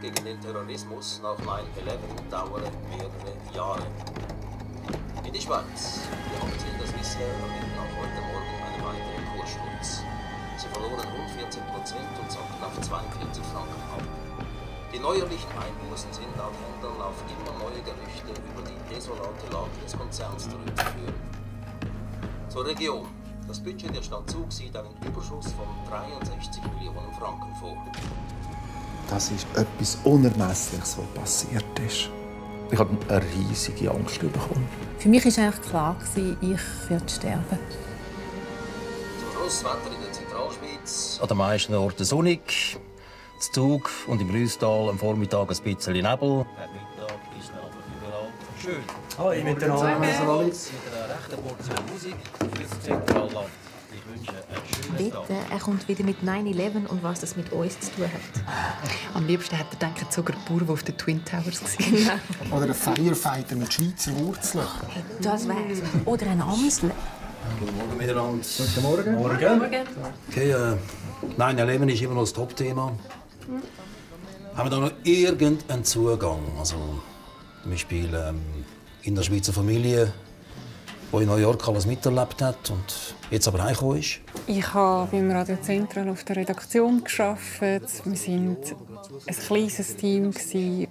Gegen den Terrorismus nach 9-11 dauere mehrere Jahre. In die Schweiz. Wir Sie das Swissair erlitten auch heute Morgen einen weiteren Kurssturz. Sie verloren rund 14 Prozent und sanken auf 42 Franken ab. Die neuerlichen Einbußen sind laut Händlern auf immer neue Gerüchte über die desolate Lage des Konzerns zurückzuführen. Zur Region. Das Budget der Stadt Zug sieht einen Überschuss von 63 Millionen Franken vor. Das ist etwas Unermessliches, was passiert ist. Ich hatte eine riesige Angst bekommen. Für mich war eigentlich klar, ich werde sterben. Zum Schluss Wetter in der Zentralschweiz. An den meisten Orten sonnig. Zu Zug und im Rüstal am Vormittag ein bisschen Nebel. Am Mittag ist es aber überall schön. Hallo miteinander. Mit einer rechten Portion Musik für das Zentralland. Bitte, er kommt wieder mit 9-11 und was das mit uns zu tun hat. Am liebsten hätte er gedacht, sogar Bauer, der auf den Twin Towers war. Oder ein Firefighter mit Schweizer Wurzeln. Das wär's. Oder ein Amsel. Guten Morgen miteinander. Guten Morgen. Morgen. Okay, äh, 9-11 ist immer noch das Top-Thema. Haben wir da noch irgendeinen Zugang? Also, zum Beispiel ähm, in der Schweizer Familie, die in New York alles miterlebt hat und jetzt aber heimgekommen ist? Ich habe beim Radio Zentral auf der Redaktion gearbeitet. Wir waren ein kleines Team. Wir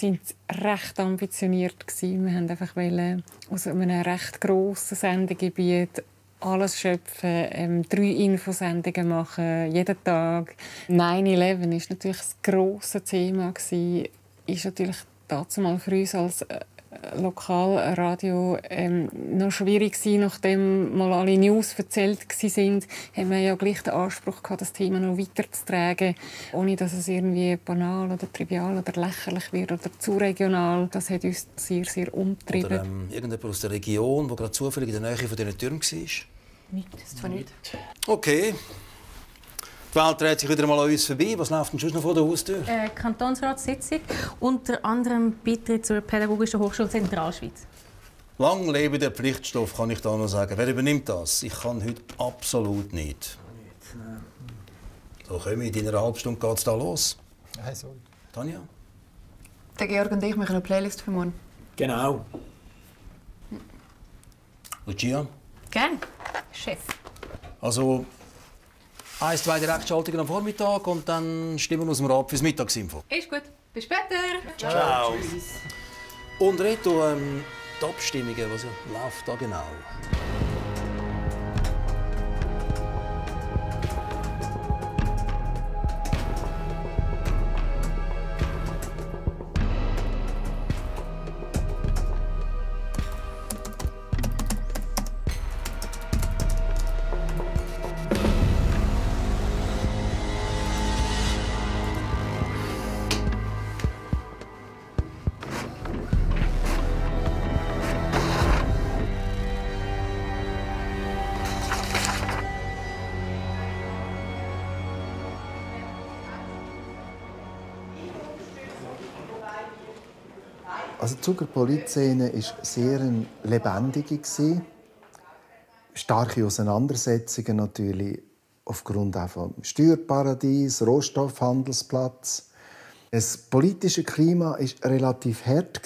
waren recht ambitioniert. Wir wollten einfach aus einem recht grossen Sendegebiet alles schöpfen, ähm, drei Infosendungen machen, jeden Tag. 9-11 war natürlich das grosse Thema. Ist natürlich dazu für uns als äh, Lokalradio ähm, noch schwierig gewesen, nachdem mal alle News erzählt sind, haben wir ja gleich den Anspruch gehabt, das Thema noch weiterzutragen, ohne dass es irgendwie banal oder trivial oder lächerlich wird oder zu regional. Das hat uns sehr, sehr umgetrieben. Oder ähm, irgendjemand aus der Region, der gerade zufällig in der Nähe von diesen Türmen war? Nicht, zwar nicht. Okay. Die Welt dreht sich wieder mal an uns vorbei. Was läuft denn schon noch vor der Haustür? Äh, Kantonsratssitzung, unter anderem Beitritt zur Pädagogischen Hochschule Zentralschweiz. Lang lebe der Pflichtstoff, kann ich da noch sagen. Wer übernimmt das? Ich kann heute absolut nicht. So, komm, in einer halben Stunde geht's da los. Hey, sorry. Tanja? Der Georg und ich machen eine Playlist für morgen. Genau. Lucia? Gern, Chef. Also, eins, zwei Direktschaltungen am Vormittag und dann stimmen wir dem Rat fürs Mittagsinfo. Ist gut. Bis später. Ciao. Und Reto, ähm, die Abstimmungen, was läuft da genau? Zuger Polizszene war sehr gewesen. Starke Auseinandersetzungen natürlich aufgrund vom Steuerparadies, Rohstoffhandelsplatz. Das politische Klima war relativ hart,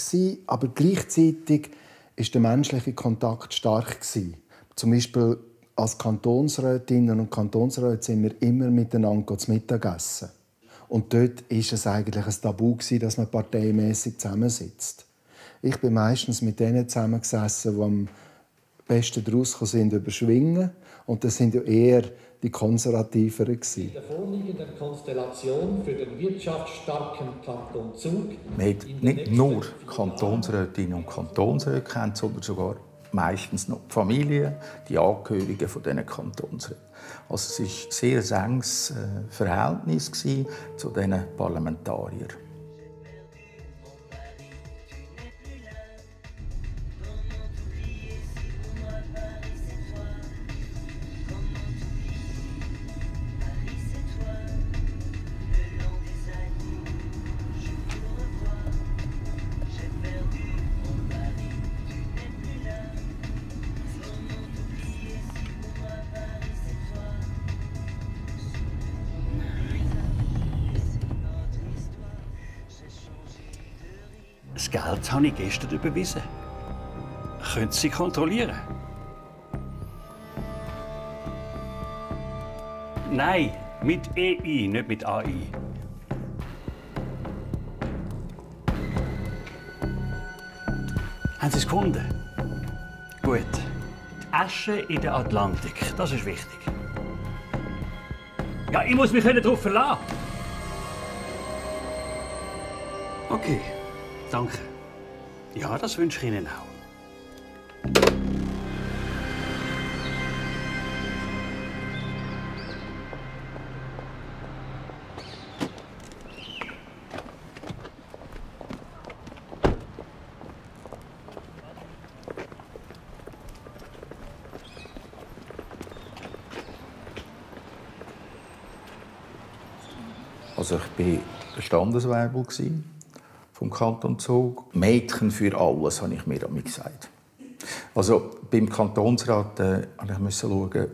aber gleichzeitig war der menschliche Kontakt stark. Zum Beispiel als Kantonsrätinnen und Kantonsräte sind wir immer miteinander zu Mittagessen. Und dort war es eigentlich ein Tabu, dass man parteimäßig zusammensitzt. Ich bin meistens mit denen zusammengesessen, die am besten daraus sind über Schwingen. Und das sind ja eher die Konservativeren. gewesen. der vorliegenden Konstellation für den wirtschaftsstarken Kanton Zug. Wir haben nicht nur Kantonsrätinnen und Kantonsräte kennt, sondern sogar meistens noch die Familie, die Angehörigen von diesen Kantonsräten. Also es war ein sehr enges äh, Verhältnis zu diesen Parlamentariern. Geld habe ich gestern überwiesen. Können Sie kontrollieren? Nein, mit EI, nicht mit AI. Haben Sie es gefunden? Gut. Die Asche in der Atlantik, das ist wichtig. Ja, ich muss mich darauf verlassen. Okay, danke. Ja, das wünsche ich Ihnen auch. Also ich war Standeswerbel vom Kanton Zug. Mädchen für alles, habe ich mir damit gesagt. Also beim Kantonsrat äh, musste ich schauen,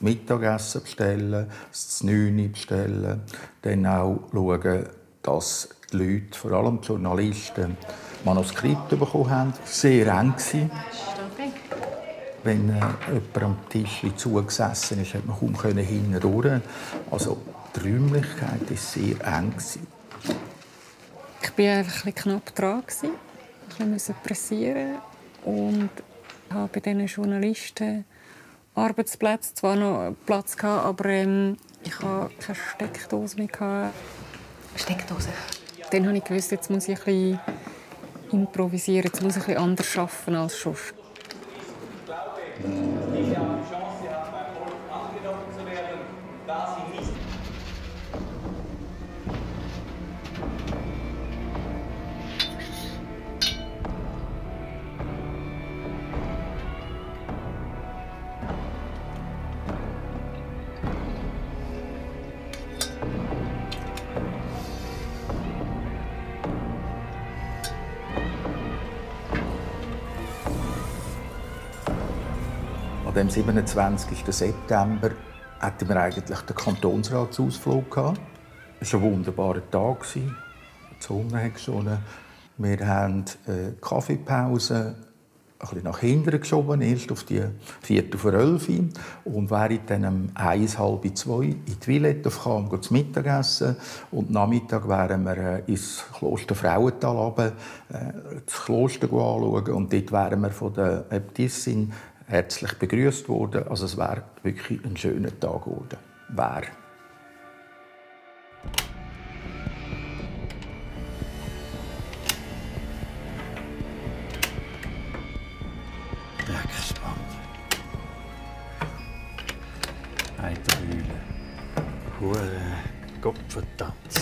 Mittagessen bestellen, das 9 bestellen, dann auch schauen, dass die Leute, vor allem die Journalisten, Manuskripte bekommen haben. Sehr eng gewesen. Wenn äh, jemand am Tisch zugesessen ist, hat man kaum hinten durch. Also die Räumlichkeit war sehr eng. Gewesen. Ich war einfach ein knapp dran. Ich musste pressieren. Und habe bei diesen Journalisten Arbeitsplätze zwar noch Platz gehabt, aber ähm, ich hatte keine Steckdose mehr. Gehabt. Steckdose? Dann habe ich gewusst, jetzt muss ich ein bisschen improvisieren, jetzt muss ich ein bisschen anders arbeiten als sonst. 27. September hatten wir eigentlich den Kantonsratsausflug. Es war ein wunderbarer Tag. Die Sonne hat geschonnen. Wir haben eine Kaffeepause ein nach hinten geschoben, erst auf die Viertel vor elf. Und während dann um eins, halb zwei in die Villette auf Cham zu Mittagessen. Und Nachmittag wären wir äh, ins Kloster Frauental runter, äh, das Kloster anschauen. Und dort wären wir von der Äbtissin herzlich begrüßt worden. Also es wäre wirklich ein schöner Tag geworden. Wäre. Eiterhühle. Hure Kopfentanz. Arschloch.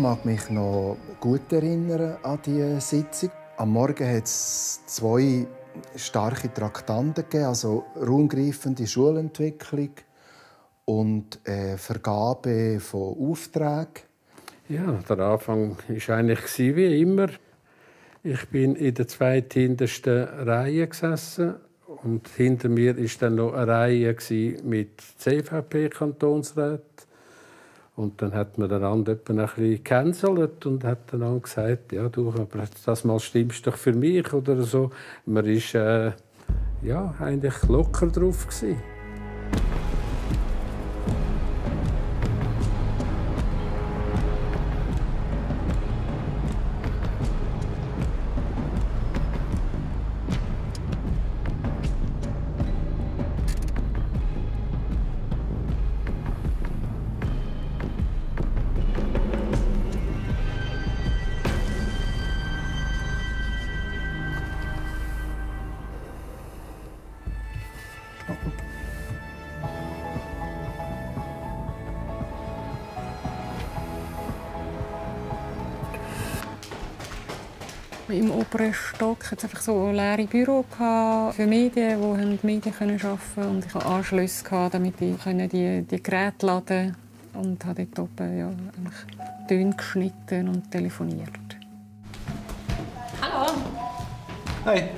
Mag mich noch gut erinnern an die Sitzung. Am Morgen hat es zwei starke Traktanten gegeben, also raumgreifende Schulentwicklung und äh, Vergabe von Aufträgen. Ja, der Anfang war eigentlich wie immer. Ich bin in der zweithintersten Reihe gesessen und hinter mir war dann noch eine Reihe mit CVP-Kantonsräten. Und dann hat man den anderen ein bisschen gecancelt und hat dann gesagt, ja du, aber das mal stimmst doch für mich oder so. Man war äh, ja, eigentlich locker drauf. Gewesen. Hatte es einfach so leere Büro für Medien, wo die Medien arbeiten konnten. Und ich hatte Anschlüsse, damit ich die, die Geräte laden konnte. Und habe dort oben ja, Töne geschnitten und telefoniert. Hey.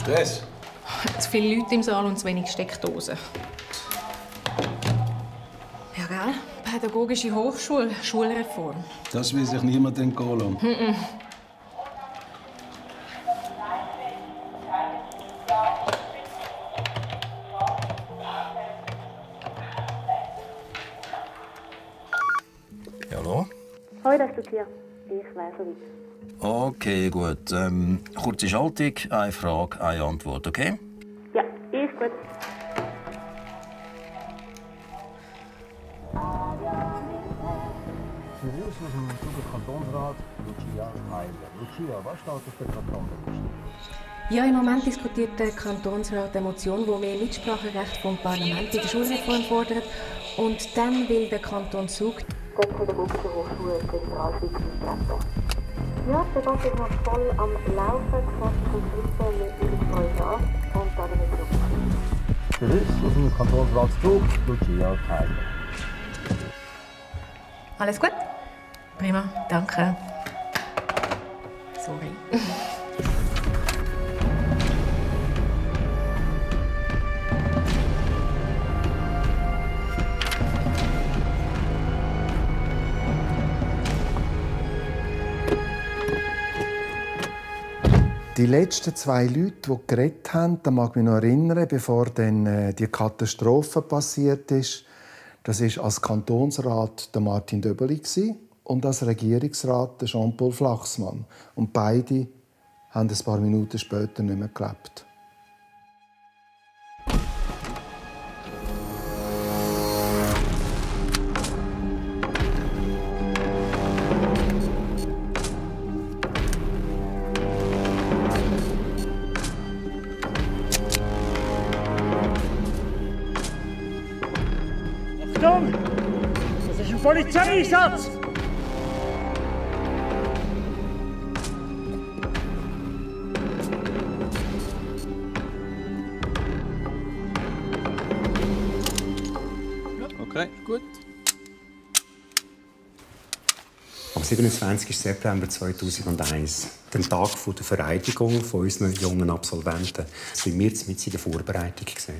Stress? Zu viele Leute im Saal und zu wenig Steckdosen. Pädagogische Hochschule, Schulreform. Das will sich niemand entgehen lassen. Ja, hallo? Hoi, das ist hier. Ich weiß soweit. Okay, gut. Ähm, kurze Schaltung, eine Frage, eine Antwort, okay? Ja, ist gut. Seriös aus dem Zuger Kantonsrat, Lucia Heiler. Lucia, was steht auf der Kantonsliste? Ja, im Moment diskutiert der Kantonsrat eine Motion, die mehr Mitspracherecht vom Parlament in der Schulreform fordert. Und dann will der Kanton Zug Der Pädagogische Hochschule Zentralschweiz. Ja, die Debatte ist noch voll am Laufen. Gefasst Schluss mit Gebäude ab und dann wieder zurück. Seriös aus dem Kantonsratszug, Lucia Heiler. Alles gut? Prima, danke. Sorry. Die letzten zwei Leute, die geredet haben, da mag ich mich noch erinnern, bevor dann äh, die Katastrophe passiert ist. Das ist als Kantonsrat Martin Döbeli und als Regierungsrat Jean-Paul Flachsmann. Und beide haben ein paar Minuten später nicht mehr gelebt. Achtung! Das ist ein Polizeieinsatz! 27. September 2001, dem Tag von der Vereidigung von unseren jungen Absolventen, sind wir mit in der Vorbereitung. Gewesen.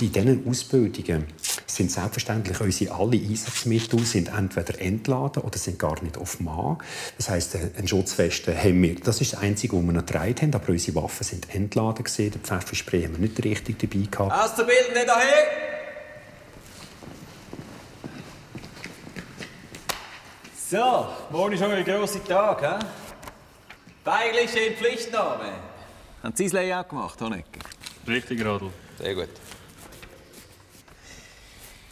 In diesen Ausbildungen sind selbstverständlich unsere alle Einsatzmittel sind entweder entladen oder sind gar nicht auf Mann. Das heisst, einen Schutzwesten haben wir. Das ist das Einzige, was wir noch getragen haben. Aber unsere Waffen sind entladen. Gewesen. Den Pfefferspray haben wir nicht richtig dabei gehabt. Auszubildende daher! So, morgen ist schon ein grosser Tag, hä? Feierliche in Pflichtnahme. Haben Sie das Layout gemacht, Honecker? Richtig, Radl. Sehr gut.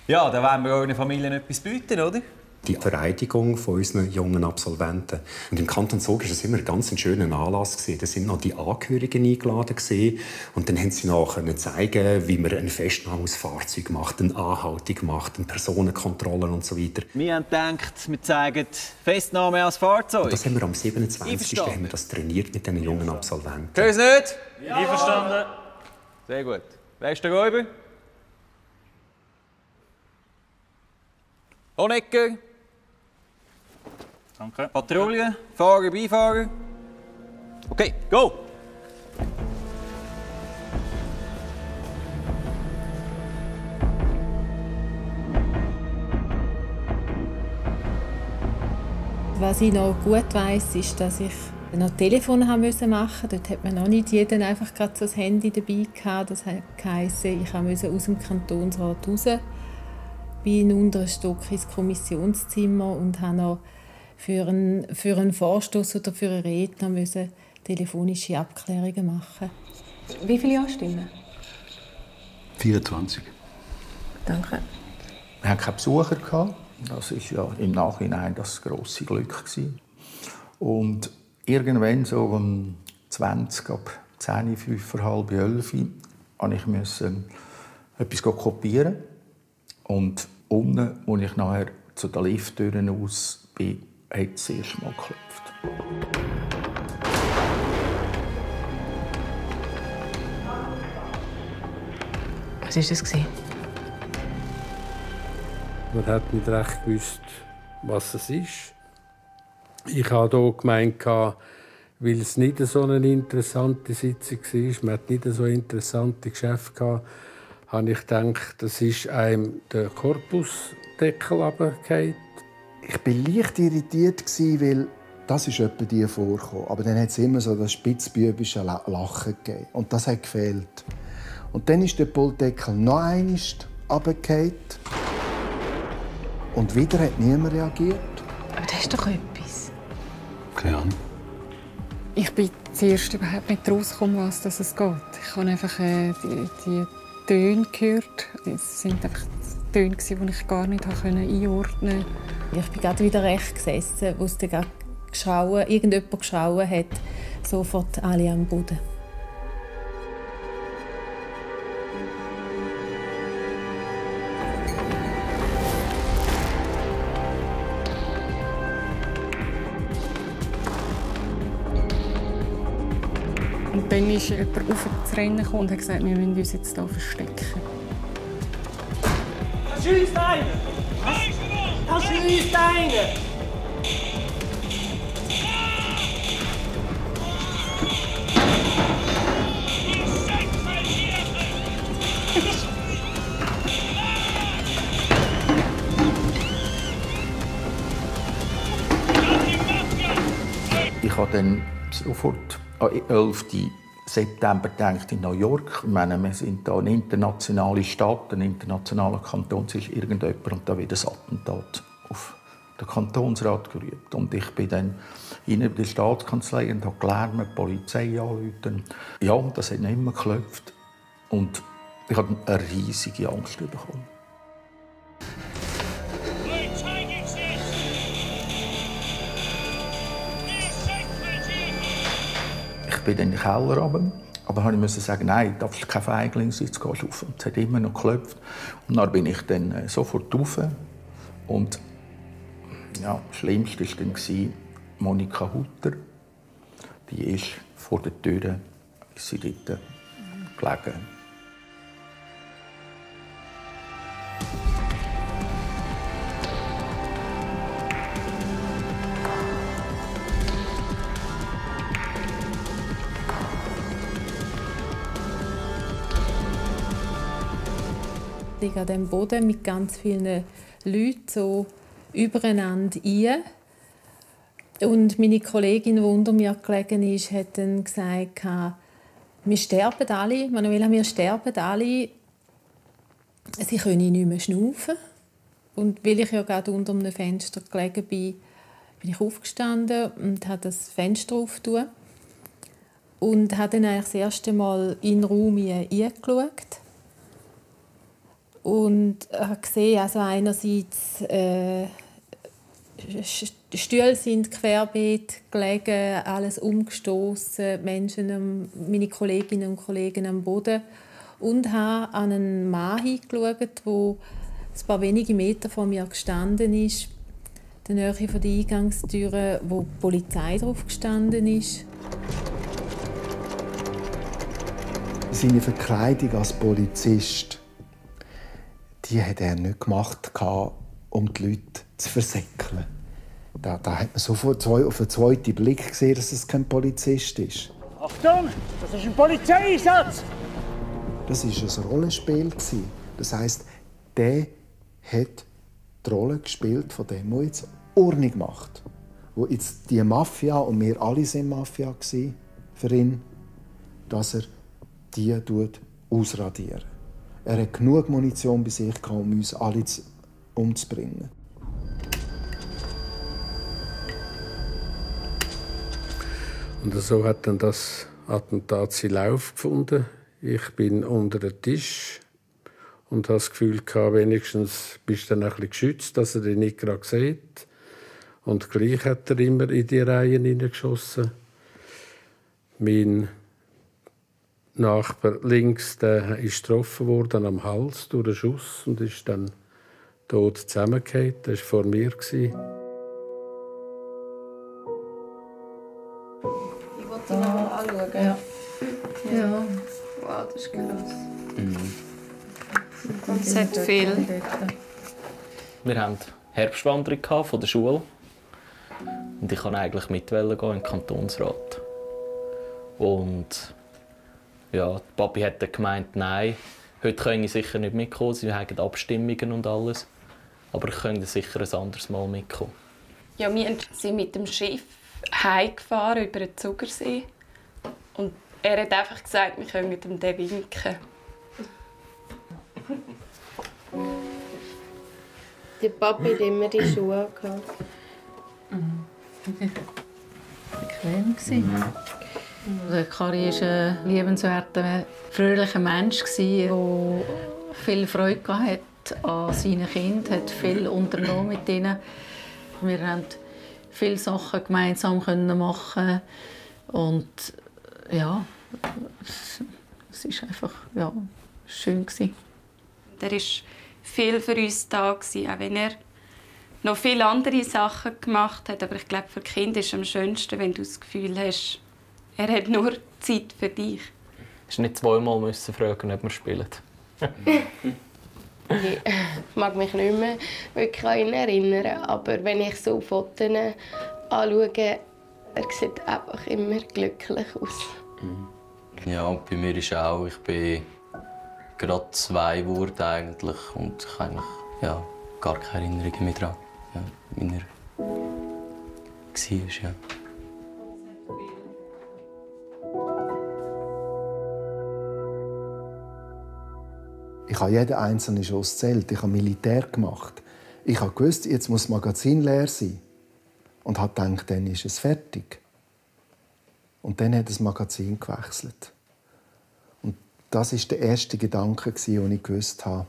Ja, dann werden wir euren Familien etwas bieten, oder? Die Vereidigung von unseren jungen Absolventen. Und im Kanton Zug war es immer ein ganz schöner Anlass. Gewesen. Da sind noch die Angehörigen eingeladen. Gewesen. Und dann haben sie nachher zeigen, wie man eine Festnahme aus Fahrzeug macht, eine Anhaltung macht, eine Personenkontrolle und so weiter. Wir haben gedacht, wir zeigen Festnahme als Fahrzeug. Und das haben wir am 27. Einverstanden. haben wir das trainiert mit diesen jungen Absolventen. Du nicht? Ja. Einverstanden. Sehr gut. Wer ist der Räuber? Honecker. Danke. Patrouille, Fahrer, Beifahrer. Okay, go! Was ich noch gut weiß, ist, dass ich noch Telefon haben müssen machen. Dort hat man noch nicht jeden einfach gerade so das Handy dabei gehabt. Das heisst, ich musste aus dem Kantonsrat raus, bin in unteren Stock ins Kommissionszimmer und habe noch für einen, für einen Vorstoß oder für einen Redner müssen telefonische Abklärungen machen. Wie viele Ja-Stimmen? 24. Danke. Wir hatten keine Besucher. gehabt. Das war ja im Nachhinein das grosse Glück. gewesen. Und irgendwann so um 20 ab 10, 5 vor halb 11 Uhr, ich musste etwas kopieren. Und unten, als ich nachher zu den Lifttüren aus bin, hat es das erste Mal geklopft. Was war das? Man hat nicht recht gewusst, was es ist. Ich habe hier gemeint, weil es nicht so eine interessante Sitzung war, man hat nicht so interessante Geschäfte gehabt, habe ich gedacht, das ist einem der Korpusdeckel runtergefallen. Ich war leicht irritiert, weil das ist etwa die vorgekommen. Aber dann hat es immer so das spitzbübische Lachen gegeben. Und das hat gefehlt. Und dann ist der Pultdeckel noch einmal runtergefallen. Und wieder hat niemand reagiert. Aber das ist doch etwas. Keine Ahnung. Ich bin zuerst überhaupt nicht rausgekommen, was das es geht. Ich habe einfach äh, die, die Töne gehört. Es sind einfach Töne, die ich gar nicht einordnen konnte. Ich bin gerade wieder recht gesessen, wo es dann irgendjemand geschrauen hat, sofort alle am Boden. Und dann ist jemand auf das Rennen gekommen und hat gesagt, wir müssen uns jetzt hier verstecken. Da schießt einer! Was? Da schießt einer! Ich habe dann sofort am 11. September gedacht in New York. Ich meine, wir sind da eine internationale Stadt, ein internationaler Kanton. Es ist irgendjemand und da wird ein Attentat auf den Kantonsrat gerührt. Und ich bin dann in der Staatskanzlei und habe gelernt, die Polizei anrufen. Ja, das hat nicht immer geklopft. Und ich habe eine riesige Angst bekommen. Bin dann in den Keller runter, aber ich musste sagen, nein, du darfst kein Feigling sein, jetzt gehst du rauf. Es hat immer noch geklopft. Und dann bin ich dann äh, sofort rauf. Und ja, das Schlimmste war dann Monika Hutter. Die ist vor der Tür, ist sie dort gelegen. Ich an dem Boden mit ganz vielen Leuten so übereinander ein. Und meine Kollegin, die unter mir gelegen ist, hat dann gesagt, wir sterben alle, Manuela, wir sterben alle. Sie können nicht mehr schnaufen. Und weil ich ja gerade unter einem Fenster gelegen bin, bin ich aufgestanden und habe das Fenster aufgetan. Und habe dann eigentlich das erste Mal in den Raum hineingeschaut und habe gesehen, also einerseits äh, Stühle sind querbeet gelegen, alles umgestoßen, Menschen, meine Kolleginnen und Kollegen am Boden und habe an einen Mann hingeschaut, der ein paar wenige Meter von mir gestanden ist, der Nähe von der Eingangstüre, wo die Polizei drauf gestanden ist. Seine Verkleidung als Polizist die hat er nicht gemacht, um die Leute zu versäckeln. Da, da hat man sofort auf den zweiten Blick gesehen, dass es kein Polizist ist. Achtung, das ist ein Polizeieinsatz! Das war ein Rollenspiel. Das heisst, der hat die Rolle gespielt von dem, der jetzt Ordnung macht. Wo jetzt die Mafia, und wir alle sind Mafia für ihn, dass er die ausradieren er hat genug Munition bei sich, um uns alle umzubringen. Und so hat dann das Attentat seinen Lauf gefunden. Ich bin unter den Tisch und habe das Gefühl gehabt, wenigstens bist du dann ein bisschen geschützt, dass er dich nicht gerade sieht. Und gleich hat er immer in die Reihen hineingeschossen. Mein Nachbar links der ist getroffen worden am Hals durch einen Schuss und ist dann tot zusammengefallen. Das war vor mir. Ich wollte ihn mal anschauen. Ja. ja. Wow, das ist krass. Mhm. Es hat viel. Wir hatten Herbstwanderung von der Schule. Und ich wollte eigentlich mitwählen gehen in den Kantonsrat. Und ja, der Papi hat dann gemeint, nein, heute kann ich sicher nicht mitkommen, sie haben Abstimmungen und alles. Aber ich könnte sicher ein anderes Mal mitkommen. Ja, wir sind mit dem Schiff heimgefahren über den Zugersee. Und er hat einfach gesagt, wir können den winken. Der Papi hat immer die Schuhe gehabt. bequem. Mhm. Der Kari war ein liebenswerter, fröhlicher Mensch, der viel Freude hatte an seinen Kindern, hat viel unternommen mit ihnen. Wir konnten viele Sachen gemeinsam machen und ja, es war einfach ja, schön. Er war viel für uns da, auch wenn er noch viele andere Sachen gemacht hat. Aber ich glaube, für Kinder ist es am schönsten, wenn du das Gefühl hast, er hat nur Zeit für dich. Du nicht zweimal müssen fragen, ob wir spielen. ich mag mich nicht mehr wirklich an ihn erinnern, aber wenn ich so Fotos anschaue, er sieht einfach immer glücklich aus. Ja, und bei mir ist auch, ich bin gerade zwei geworden eigentlich und ich habe eigentlich ja, gar keine Erinnerungen mehr daran, ja, wie er war. Ja. Habe jeden einzelnen Schuss zählt. Ich habe Militär gemacht. Ich habe gewusst, jetzt muss das Magazin leer sein. Und habe gedacht, dann ist es fertig. Und dann hat das Magazin gewechselt. Und das ist der erste Gedanke, den ich gewusst habe,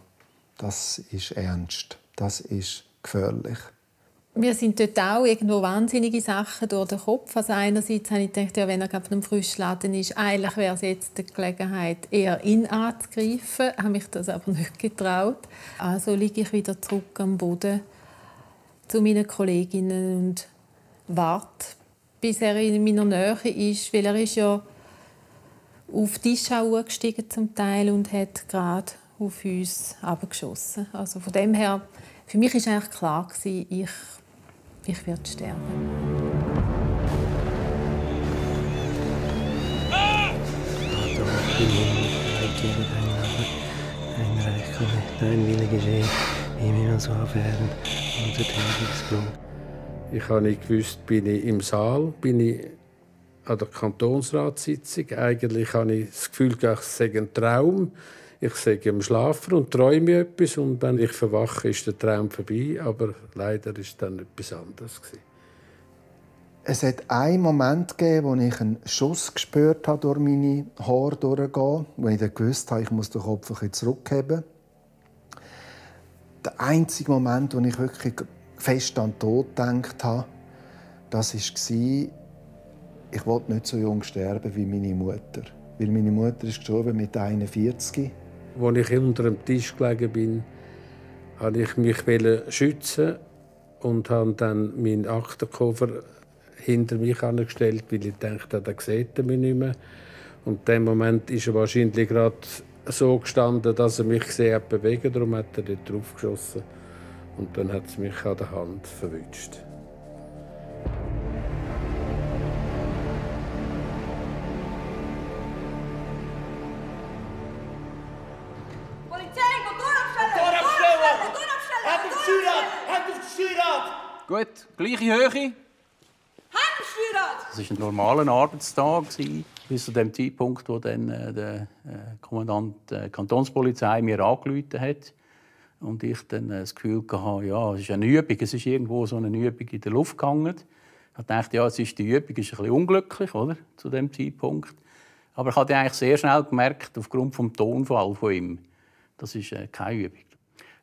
das ist ernst, das ist gefährlich. Mir sind dort auch irgendwo wahnsinnige Sachen durch den Kopf. Also einerseits habe ich gedacht, ja, wenn er gerade einem Frischladen ist, eigentlich wäre es jetzt die Gelegenheit, eher ihn anzugreifen. Ich habe mich das aber nicht getraut. Also liege ich wieder zurück am Boden zu meinen Kolleginnen und warte, bis er in meiner Nähe ist, weil er ist ja auf die Tischau gestiegen zum Teil und hat gerade auf uns abgeschossen. Also von dem her, für mich ist eigentlich klar ich ich werde sterben. Dein Wille geschehe, wie so auf Erden, tägliches Brot. Ich habe nicht gewusst, bin ich im Saal, bin ich an der Kantonsratssitzung. Eigentlich habe ich das Gefühl, es sei ein Traum ich sage am Schlafen und träume etwas und wenn ich verwache, ist der Traum vorbei. Aber leider ist dann etwas anderes. Es hat einen Moment gegeben, wo ich einen Schuss gespürt habe durch meine Haare durchgehen, wo ich dann gewusst habe, ich muss den Kopf ein zurückheben. Der einzige Moment, wo ich wirklich fest an den Tod gedacht habe, das war, ich wollte nicht so jung sterben wie meine Mutter. Weil meine Mutter ist gestorben mit 41 als ich unter dem Tisch gelegen bin, wollte ich mich schützen und habe dann meinen Aktenkoffer hinter mich angestellt, weil ich dachte, da sieht er mich nicht mehr. Und in dem Moment ist er wahrscheinlich gerade so gestanden, dass er mich gesehen hat bewegen. Darum hat er dort drauf geschossen. Und dann hat es mich an der Hand verwünscht. Gut, gleiche Höhe. Das war ein normaler Arbeitstag bis zu dem Zeitpunkt, wo dann äh, der äh, Kommandant der Kantonspolizei mir angerufen hat und ich dann äh, das Gefühl hatte, ja, es ist eine Übung, es ist irgendwo so eine Übung in der Luft gegangen. Ich dachte, ja, es ist die Übung ist ein bisschen unglücklich, oder, zu dem Zeitpunkt. Aber ich habe eigentlich sehr schnell gemerkt, aufgrund des Tonfalls von ihm, das ist äh, keine Übung.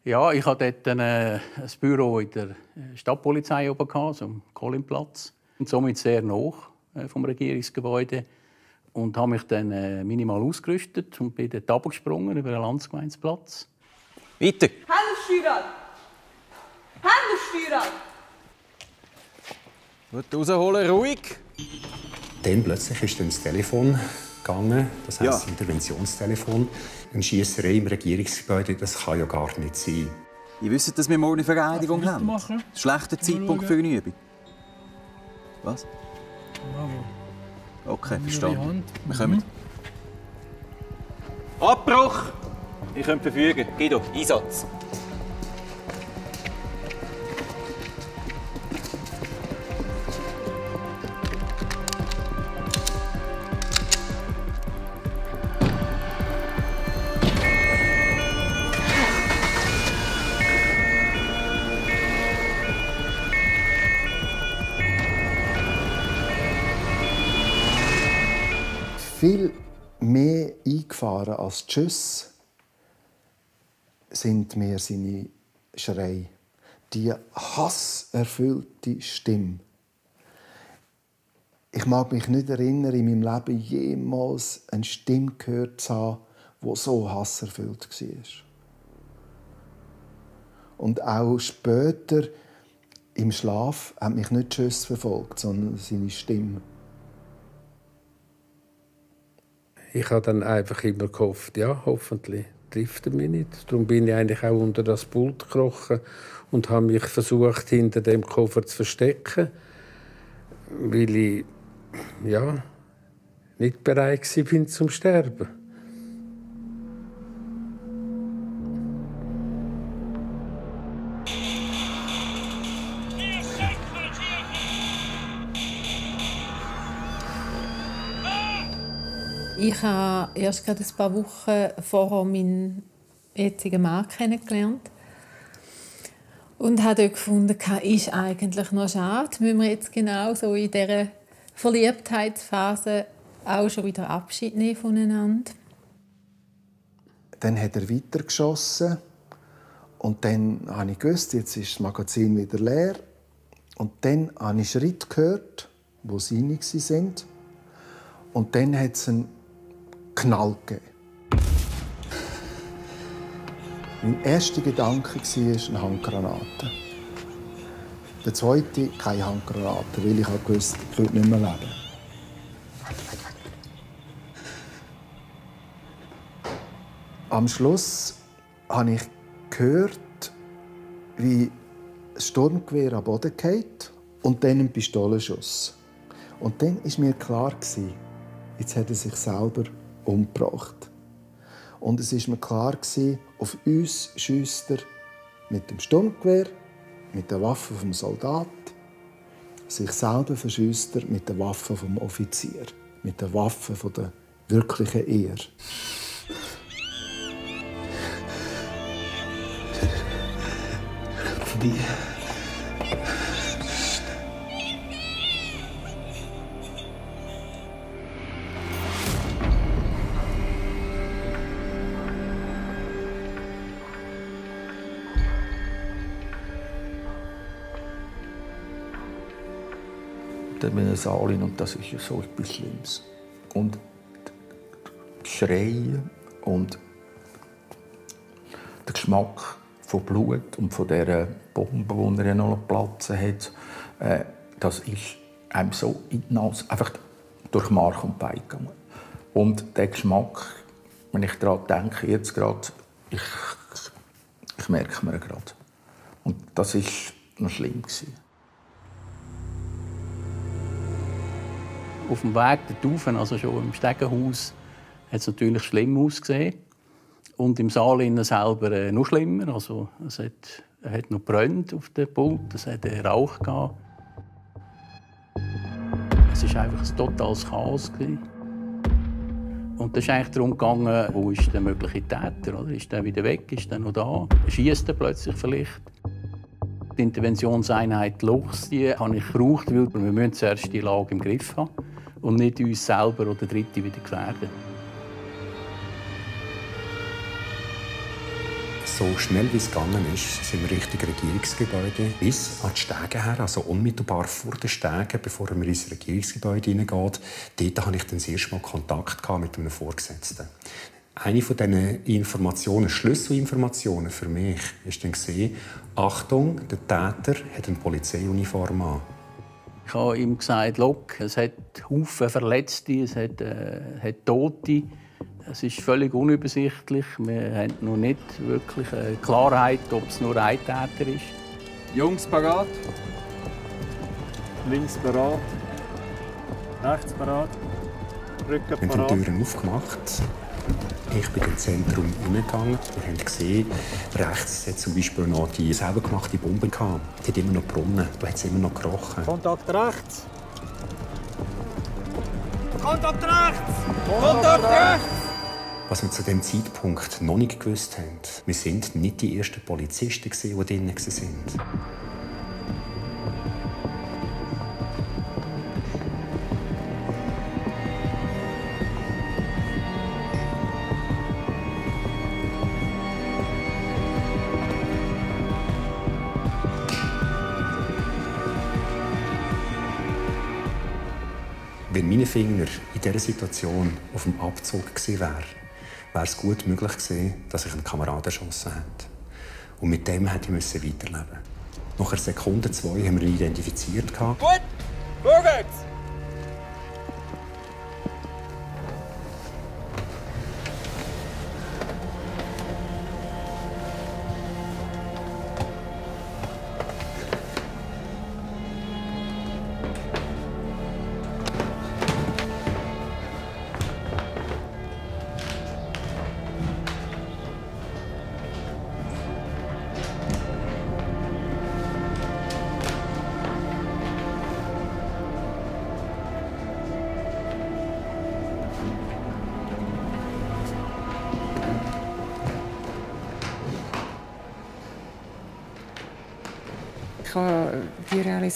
Ja, ich hatte dort ein, äh, ein Büro in der äh, Stadtpolizei oben, also am Kollimplatz. Und somit sehr nah äh, vom Regierungsgebäude. Und habe mich dann minimal ausgerüstet und bin dort abgesprungen über den Landsgemeinsplatz. Weiter! Hände Hände Gut rausholen, ruhig. Dann plötzlich ist dann das Telefon gegangen, das heißt ja. Interventionstelefon. Eine Schiesserei im Regierungsgebäude, das kann ja gar nicht sein. Ihr wisst, dass wir morgen eine Vereidigung haben. Schlechter Zeitpunkt für eine Übung. Was? Okay, verstanden. Wir kommen. Abbruch! Ich könnt verfügen. Guido, Einsatz. Schüsse sind mir seine Schrei. Die hasserfüllte Stimme. Ich mag mich nicht erinnern, in meinem Leben jemals eine Stimme gehört zu haben, die so hasserfüllt war. Und auch später im Schlaf hat mich nicht die Schüsse verfolgt, sondern seine Stimme. Ich habe dann einfach immer gehofft, ja, hoffentlich trifft er mich nicht. Darum bin ich eigentlich auch unter das Pult gekrochen und habe mich versucht, hinter dem Koffer zu verstecken, weil ich ja, nicht bereit war zum Sterben. Ich habe erst gerade ein paar Wochen vorher meinen jetzigen Mann kennengelernt. Und habe dort gefunden, ist eigentlich noch schade, müssen wir jetzt genau so in dieser Verliebtheitsphase auch schon wieder Abschied nehmen voneinander. Dann hat er weitergeschossen. Und dann habe ich gewusst, jetzt ist das Magazin wieder leer. Und dann habe ich Schritte gehört, wo seine waren. Und dann hat es einen Knall gegeben. Mein erster Gedanke war eine Handgranate. Der zweite, keine Handgranate, weil ich auch gewusst ich würde nicht mehr leben. Am Schluss habe ich gehört, wie das Sturmgewehr am Boden geht und dann ein Pistolenschuss. Und dann war mir klar, jetzt hat er sich selber umgebracht. Und es war mir klar, auf uns schießt er mit dem Sturmgewehr, mit der Waffe vom Soldat, sich selber verschießt er mit der Waffe vom Offizier, mit der Waffe von der wirklichen Ehre. Wie? Hin und das ist ja so etwas Schlimmes. Und Schreien und der Geschmack von Blut und von dieser Bombe, die er noch platzen hat, äh, das ist einem so in die Nase, einfach durch Mark und Bein gegangen. Und der Geschmack, wenn ich daran denke, jetzt gerade, ich, ich merke mir gerade. Und das war noch schlimm. Gewesen. Auf dem Weg dorthin, also schon im Stegenhaus, hat es natürlich schlimm ausgesehen. Und im Saal selber äh, noch schlimmer. Also, es hat, hat noch brennt auf dem Pult, es hat Rauch gehabt. Es war einfach ein totales Chaos. Gewesen. Und es ist eigentlich darum gegangen, wo ist der mögliche Täter? Oder? Ist der wieder weg? Ist der noch da? Schießt er plötzlich vielleicht? Die Interventionseinheit Luchs die habe ich gebraucht, weil wir müssen zuerst die Lage im Griff haben und nicht uns selber oder Dritte wieder gefährden. So schnell wie es gegangen ist, sind wir Richtung Regierungsgebäude bis an die Stege her, also unmittelbar vor den Stegen, bevor wir ins Regierungsgebäude hineingeht. Dort hatte ich dann das erste Mal Kontakt mit einem Vorgesetzten. Eine von diesen Informationen, Schlüsselinformationen für mich, ist dann Achtung, der Täter hat eine Polizeiuniform an. Ich habe ihm gesagt, Look, es hat Haufen Verletzte, es hat, äh, hat Tote. Es ist völlig unübersichtlich. Wir haben noch nicht wirklich eine Klarheit, ob es nur ein Täter ist. Jungs parat. Links parat. Rechts parat. Rücken Wir haben die parat. Türen aufgemacht. Ich bin ins Zentrum hineingegangen. Wir haben gesehen, rechts hat zum Beispiel noch die selber gemachte Bombe gehabt. Die hat immer noch gebrannt. Da hat es immer noch gerochen. Kontakt rechts. Kontakt rechts! Kontakt rechts! Was wir zu dem Zeitpunkt noch nicht gewusst haben, wir sind nicht die ersten Polizisten, die drinnen waren. Meine Finger in dieser Situation auf dem Abzug gewesen wären, wäre es gut möglich gewesen, dass ich einen Kameraden erschossen hätte. Und mit dem hätte ich müssen weiterleben Nach einer Sekunde, zwei, haben wir ihn identifiziert. Gut, vorwärts!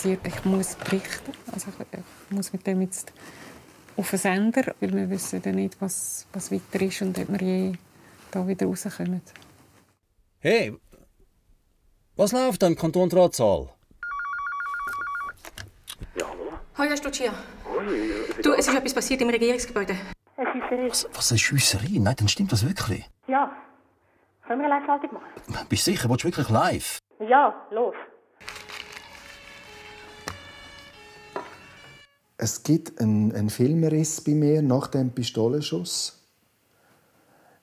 Realisiert, ich muss berichten. Also ich, ich muss mit dem jetzt auf den Sender, weil wir wissen dann nicht, was, was weiter ist und ob wir je da wieder rauskommen. Hey, was läuft da im Kantonsratssaal? Hoi, hast du Lucia? Du, es ist etwas passiert im Regierungsgebäude. Es ist seriös. Was ist Schüsserei? Nein, dann stimmt das wirklich. Ja. Können wir eine Live-Schaltung machen? Bist du sicher? Willst du wirklich live? Ja, los. Es gibt einen, einen Filmriss bei mir nach dem Pistolenschuss.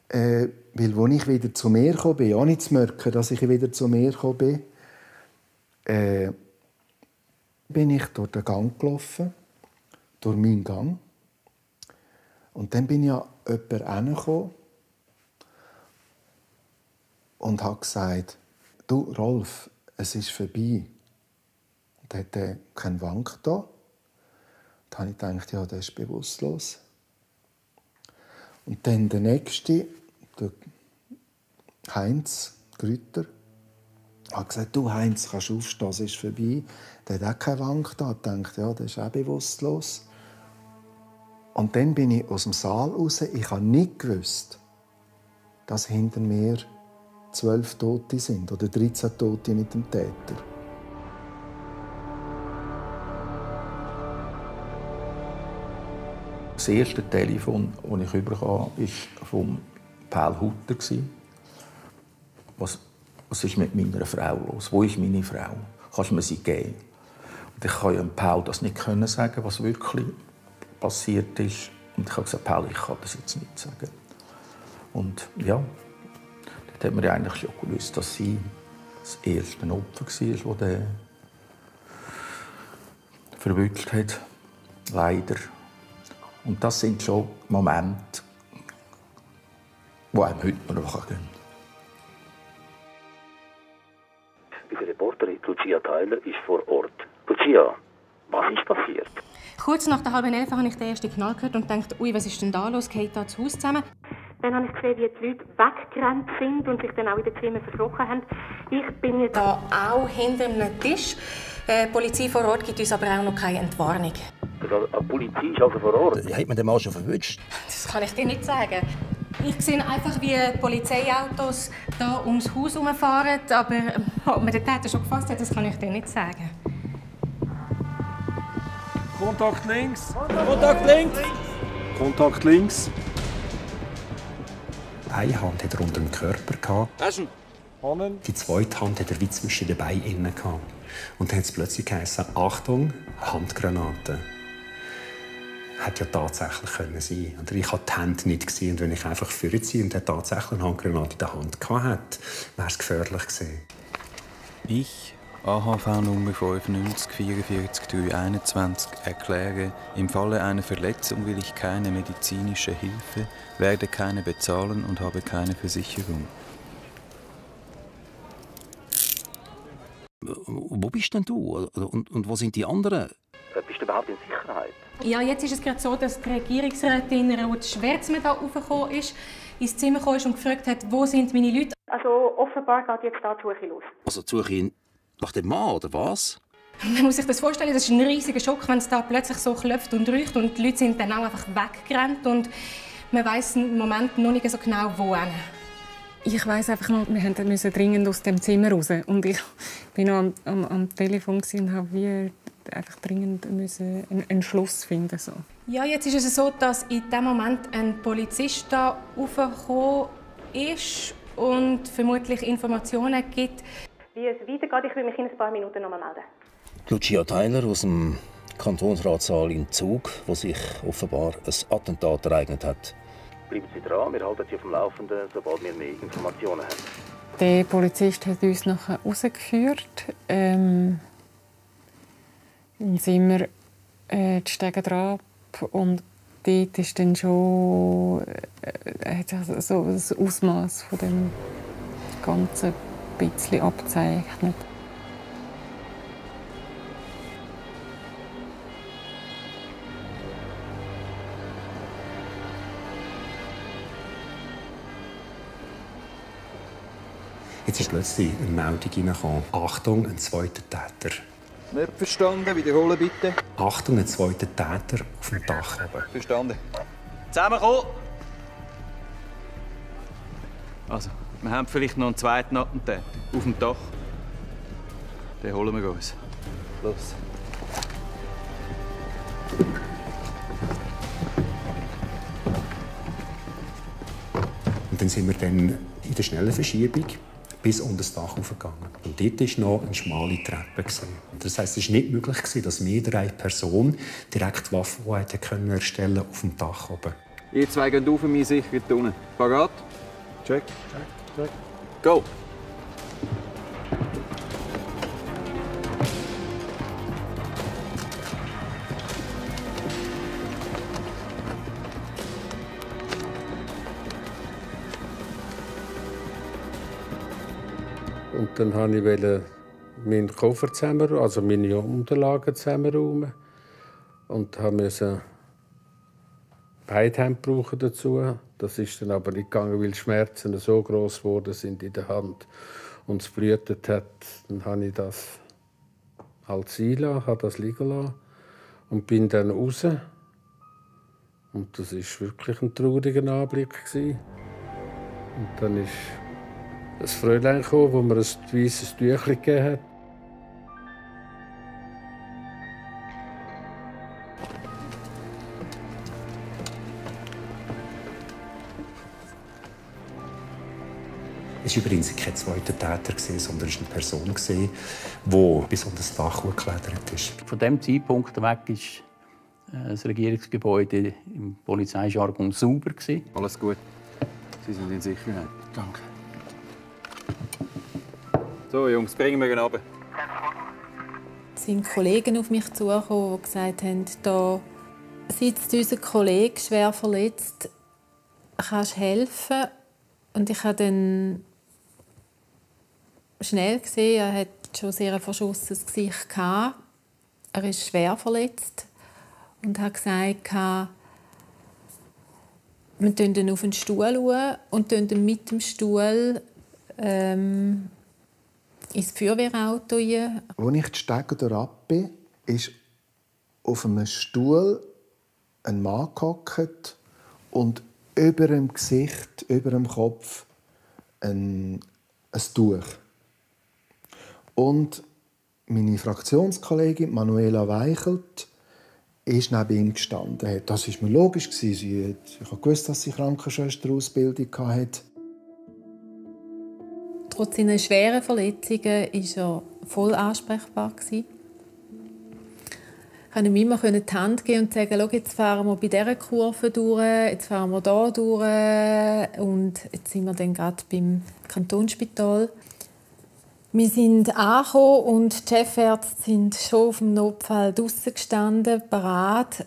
Äh, weil, als ich wieder zu mir gekommen bin, auch zu merken, dass ich wieder zu mir gekommen bin, äh, bin ich durch den Gang gelaufen, durch meinen Gang. Und dann bin ja jemand hergekommen und hat gesagt, du Rolf, es ist vorbei. Und er keinen Wank da. Da habe ich gedacht, ja, der ist bewusstlos. Und dann der nächste, der Heinz Grütter, hat gesagt, du Heinz, kannst du aufstehen, es ist vorbei. Der hat auch keine Wank da. Ich dachte, ja, der ist auch bewusstlos. Und dann bin ich aus dem Saal raus. Ich habe nicht gewusst, dass hinter mir zwölf Tote sind oder 13 Tote mit dem Täter. Das erste Telefon, das ich bekam, war von Paul Hutter. Was, was ist mit meiner Frau los? Wo ist meine Frau? Kannst du mir sie geben? Und ich kann ja Paul das nicht sagen, was wirklich passiert ist. Und ich habe gesagt, Paul, ich kann das jetzt nicht sagen. Und ja, dort hat man ja eigentlich schon gewusst, dass sie das erste Opfer war, das der verwünscht hat. Leider. Und das sind schon Momente, die einem heute noch gehen. Unsere Reporterin Lucia Tyler ist vor Ort. Lucia, was ist passiert? Kurz nach der halben elf habe ich den ersten Knall gehört und dachte, ui, was ist denn da los? Geht da das Haus zusammen? Dann habe ich gesehen, wie die Leute weggerannt sind und sich dann auch in den Zimmern verkrochen haben. Ich bin jetzt... Da auch hinter einem Tisch. Äh, die Polizei vor Ort gibt uns aber auch noch keine Entwarnung. Die Polizei ist also vor Ort. Hat man den Mann schon verwünscht? Das kann ich dir nicht sagen. Ich sehe einfach, wie Polizeiautos da ums Haus herumfahren, aber ähm, ob man den Täter schon gefasst hat, das kann ich dir nicht sagen. Kontakt links. Kontakt links. Kontakt links. Eine Hand hat er unter dem Körper. Gehabt. Die zweite Hand hat er wie zwischen den Beinen gehabt. Und dann hat es plötzlich geheißen, Achtung, Handgranate. Hätte ja tatsächlich können sein Oder ich hatte die Hände nicht gesehen. Und wenn ich einfach vorziehe und er tatsächlich eine Handgranate in der Hand hatte, wäre es gefährlich gewesen. Ich, AHV-Nummer 95 44 321, erkläre, im Falle einer Verletzung will ich keine medizinische Hilfe, werde keine bezahlen und habe keine Versicherung. Wo bist denn du? Und, und wo sind die anderen? Bist du überhaupt in Sicherheit? Ja, jetzt ist es gerade so, dass die Regierungsrätin Ruth Schwärzmann da raufgekommen ist, ins Zimmer gekommen ist und gefragt hat, wo sind meine Leute. Also offenbar geht jetzt da die Suche los. Also die Suche nach dem Mann, oder was? Man muss sich das vorstellen, das ist ein riesiger Schock, wenn es da plötzlich so klopft und riecht und die Leute sind dann auch einfach weggerannt und man weiß im Moment noch nicht so genau, wo. hin. Ich weiß einfach noch, wir mussten dringend aus dem Zimmer raus. Und ich bin noch am, am, am Telefon und habe wie einfach dringend müssen einen, einen Schluss finden so. Ja, jetzt ist es so, dass in dem Moment ein Polizist da raufgekommen ist und vermutlich Informationen gibt. Wie es weitergeht, ich will mich in ein paar Minuten noch mal melden. Lucia Tyler aus dem Kantonsratssaal in Zug, wo sich offenbar ein Attentat ereignet hat. Bleiben Sie dran, wir halten Sie auf dem Laufenden, sobald wir mehr Informationen haben. Der Polizist hat uns nachher rausgeführt. Ähm, dann sind wir äh, die Stege drauf und dort ist dann schon äh, hat sich so das Ausmaß von dem Ganzen ein bisschen abzeichnet. Jetzt ist plötzlich eine Meldung reingekommen. Achtung, ein zweiter Täter. Nicht verstanden, wiederholen bitte. Achtung, ein zweiter Täter auf dem Dach oben. Verstanden. Zusammenkommen! Also, wir haben vielleicht noch einen zweiten Attentäter auf dem Dach. Den holen wir uns. Los. Und dann sind wir dann in der schnellen Verschiebung bis unter das Dach hochgegangen. Und dort war noch eine schmale Treppe. Das heisst, es war nicht möglich, gewesen, dass wir drei Personen direkt Waffenhoheit können erstellen auf dem Dach oben. Ihr zwei geht auf, meine Sicherheit unten. Parat? Check. Check, check. Go! Und dann wollte ich meinen Koffer zusammen, also meine Unterlagen zusammenräumen. Und musste beide Hände brauchen dazu. Das ist dann aber nicht gegangen, weil die Schmerzen so groß geworden sind in der Hand und es blutet hat. Dann habe ich das halt sein lassen, habe das liegen lassen und bin dann raus. Und das ist wirklich ein trauriger Anblick. Und dann ist ein Fräulein gekommen, wo mir ein weißes Tüchlein gegeben hat. Es war übrigens kein zweiter Täter, sondern es war eine Person, die bis unter das Dach hochgeklettert ist. Von dem Zeitpunkt weg ist äh, das Regierungsgebäude im Polizeijargon sauber. Alles gut. Sie sind in Sicherheit. Danke. So, Jungs, bringen wir ihn runter. Es sind Kollegen auf mich zugekommen, die gesagt haben, da sitzt unser Kollege schwer verletzt, kannst du helfen? Und ich habe dann schnell gesehen, er hat schon sehr ein verschossenes Gesicht gehabt. Er ist schwer verletzt und hat gesagt, wir schauen ihn auf den Stuhl und mit dem Stuhl ähm, ins Feuerwehrauto rein. Als ich die Stege durchab bin, ist auf einem Stuhl ein Mann gehockt und über dem Gesicht, über dem Kopf ein, ein Tuch. Und meine Fraktionskollegin Manuela Weichelt ist neben ihm gestanden. Das war mir logisch. Ich wusste, dass sie Krankenschwesterausbildung hatte. Trotz seiner schweren Verletzungen war er voll ansprechbar. kann ihm immer die Hand geben und sagen, jetzt fahren wir bei dieser Kurve durch, jetzt fahren wir hier durch und jetzt sind wir dann gerade beim Kantonsspital. Wir sind angekommen und die Chefärzte sind schon auf dem Notfall draußen gestanden, parat.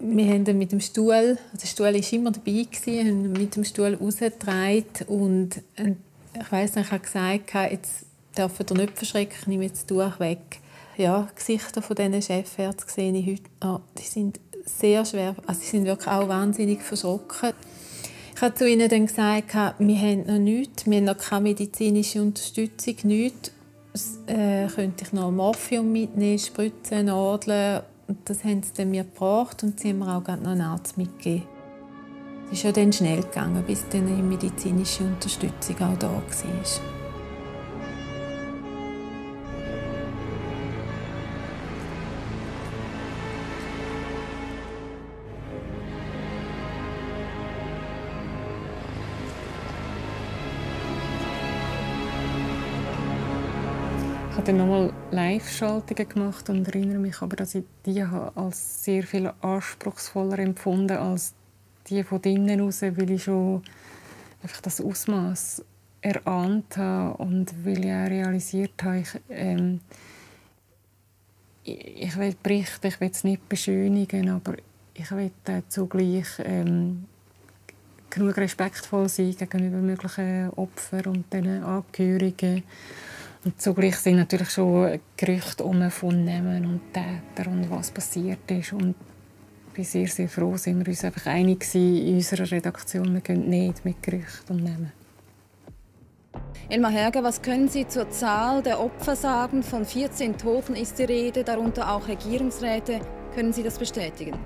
Wir haben ihn mit dem Stuhl, also der Stuhl war immer dabei, haben mit dem Stuhl rausgetragen und ich weiss nicht, ich habe gesagt, jetzt dürfen ihr nicht verschrecken, ich nehme jetzt durch weg. Ja, die Gesichter von diesen Chefärzten sehe ich heute oh, die sind sehr schwer, also sie sind wirklich auch wahnsinnig verschrocken. Ich habe zu ihnen dann gesagt, wir haben noch nichts, wir haben noch keine medizinische Unterstützung, nichts. Äh, könnte ich noch Morphium mitnehmen, Spritzen, Nadeln. Und das haben sie mir gebracht und sie haben mir auch noch einen Arzt mitgegeben. Es ist ja dann schnell gegangen, bis dann die medizinische Unterstützung auch da war. dann nochmal Live-Schaltungen gemacht und erinnere mich aber, dass ich die als sehr viel anspruchsvoller empfunden als die von drinnen raus, weil ich schon einfach das Ausmaß erahnt habe und weil ich auch realisiert habe, ich, ähm, ich, ich will berichten, ich will es nicht beschönigen, aber ich will äh, zugleich ähm, genug respektvoll sein gegenüber möglichen Opfern und den Angehörigen. Und zugleich sind natürlich schon Gerüchte um von Namen und Täter und was passiert ist. Und bin sehr, sehr froh, sind wir uns einfach einig in unserer Redaktion, wir gehen nicht mit Gerüchten und Namen. Elmar Herger, was können Sie zur Zahl der Opfer sagen? Von 14 Toten ist die Rede, darunter auch Regierungsräte. Können Sie das bestätigen?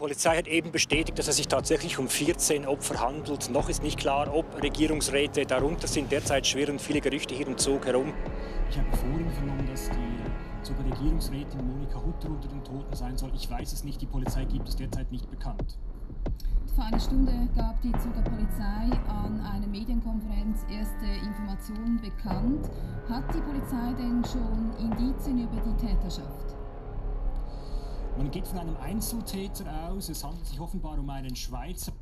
Polizei hat eben bestätigt, dass es sich tatsächlich um 14 Opfer handelt. Noch ist nicht klar, ob Regierungsräte darunter sind. Derzeit schwirren viele Gerüchte hier im Zug herum. Ich habe vorhin vernommen, dass die sogar Regierungsrätin Monika Hutter unter den Toten sein soll. Ich weiß es nicht. Die Polizei gibt es derzeit nicht bekannt. Vor einer Stunde gab die Zuger Polizei an einer Medienkonferenz erste Informationen bekannt. Hat die Polizei denn schon Indizien über die Täterschaft? Man geht von einem Einzeltäter aus. Es handelt sich offenbar um einen Schweizer.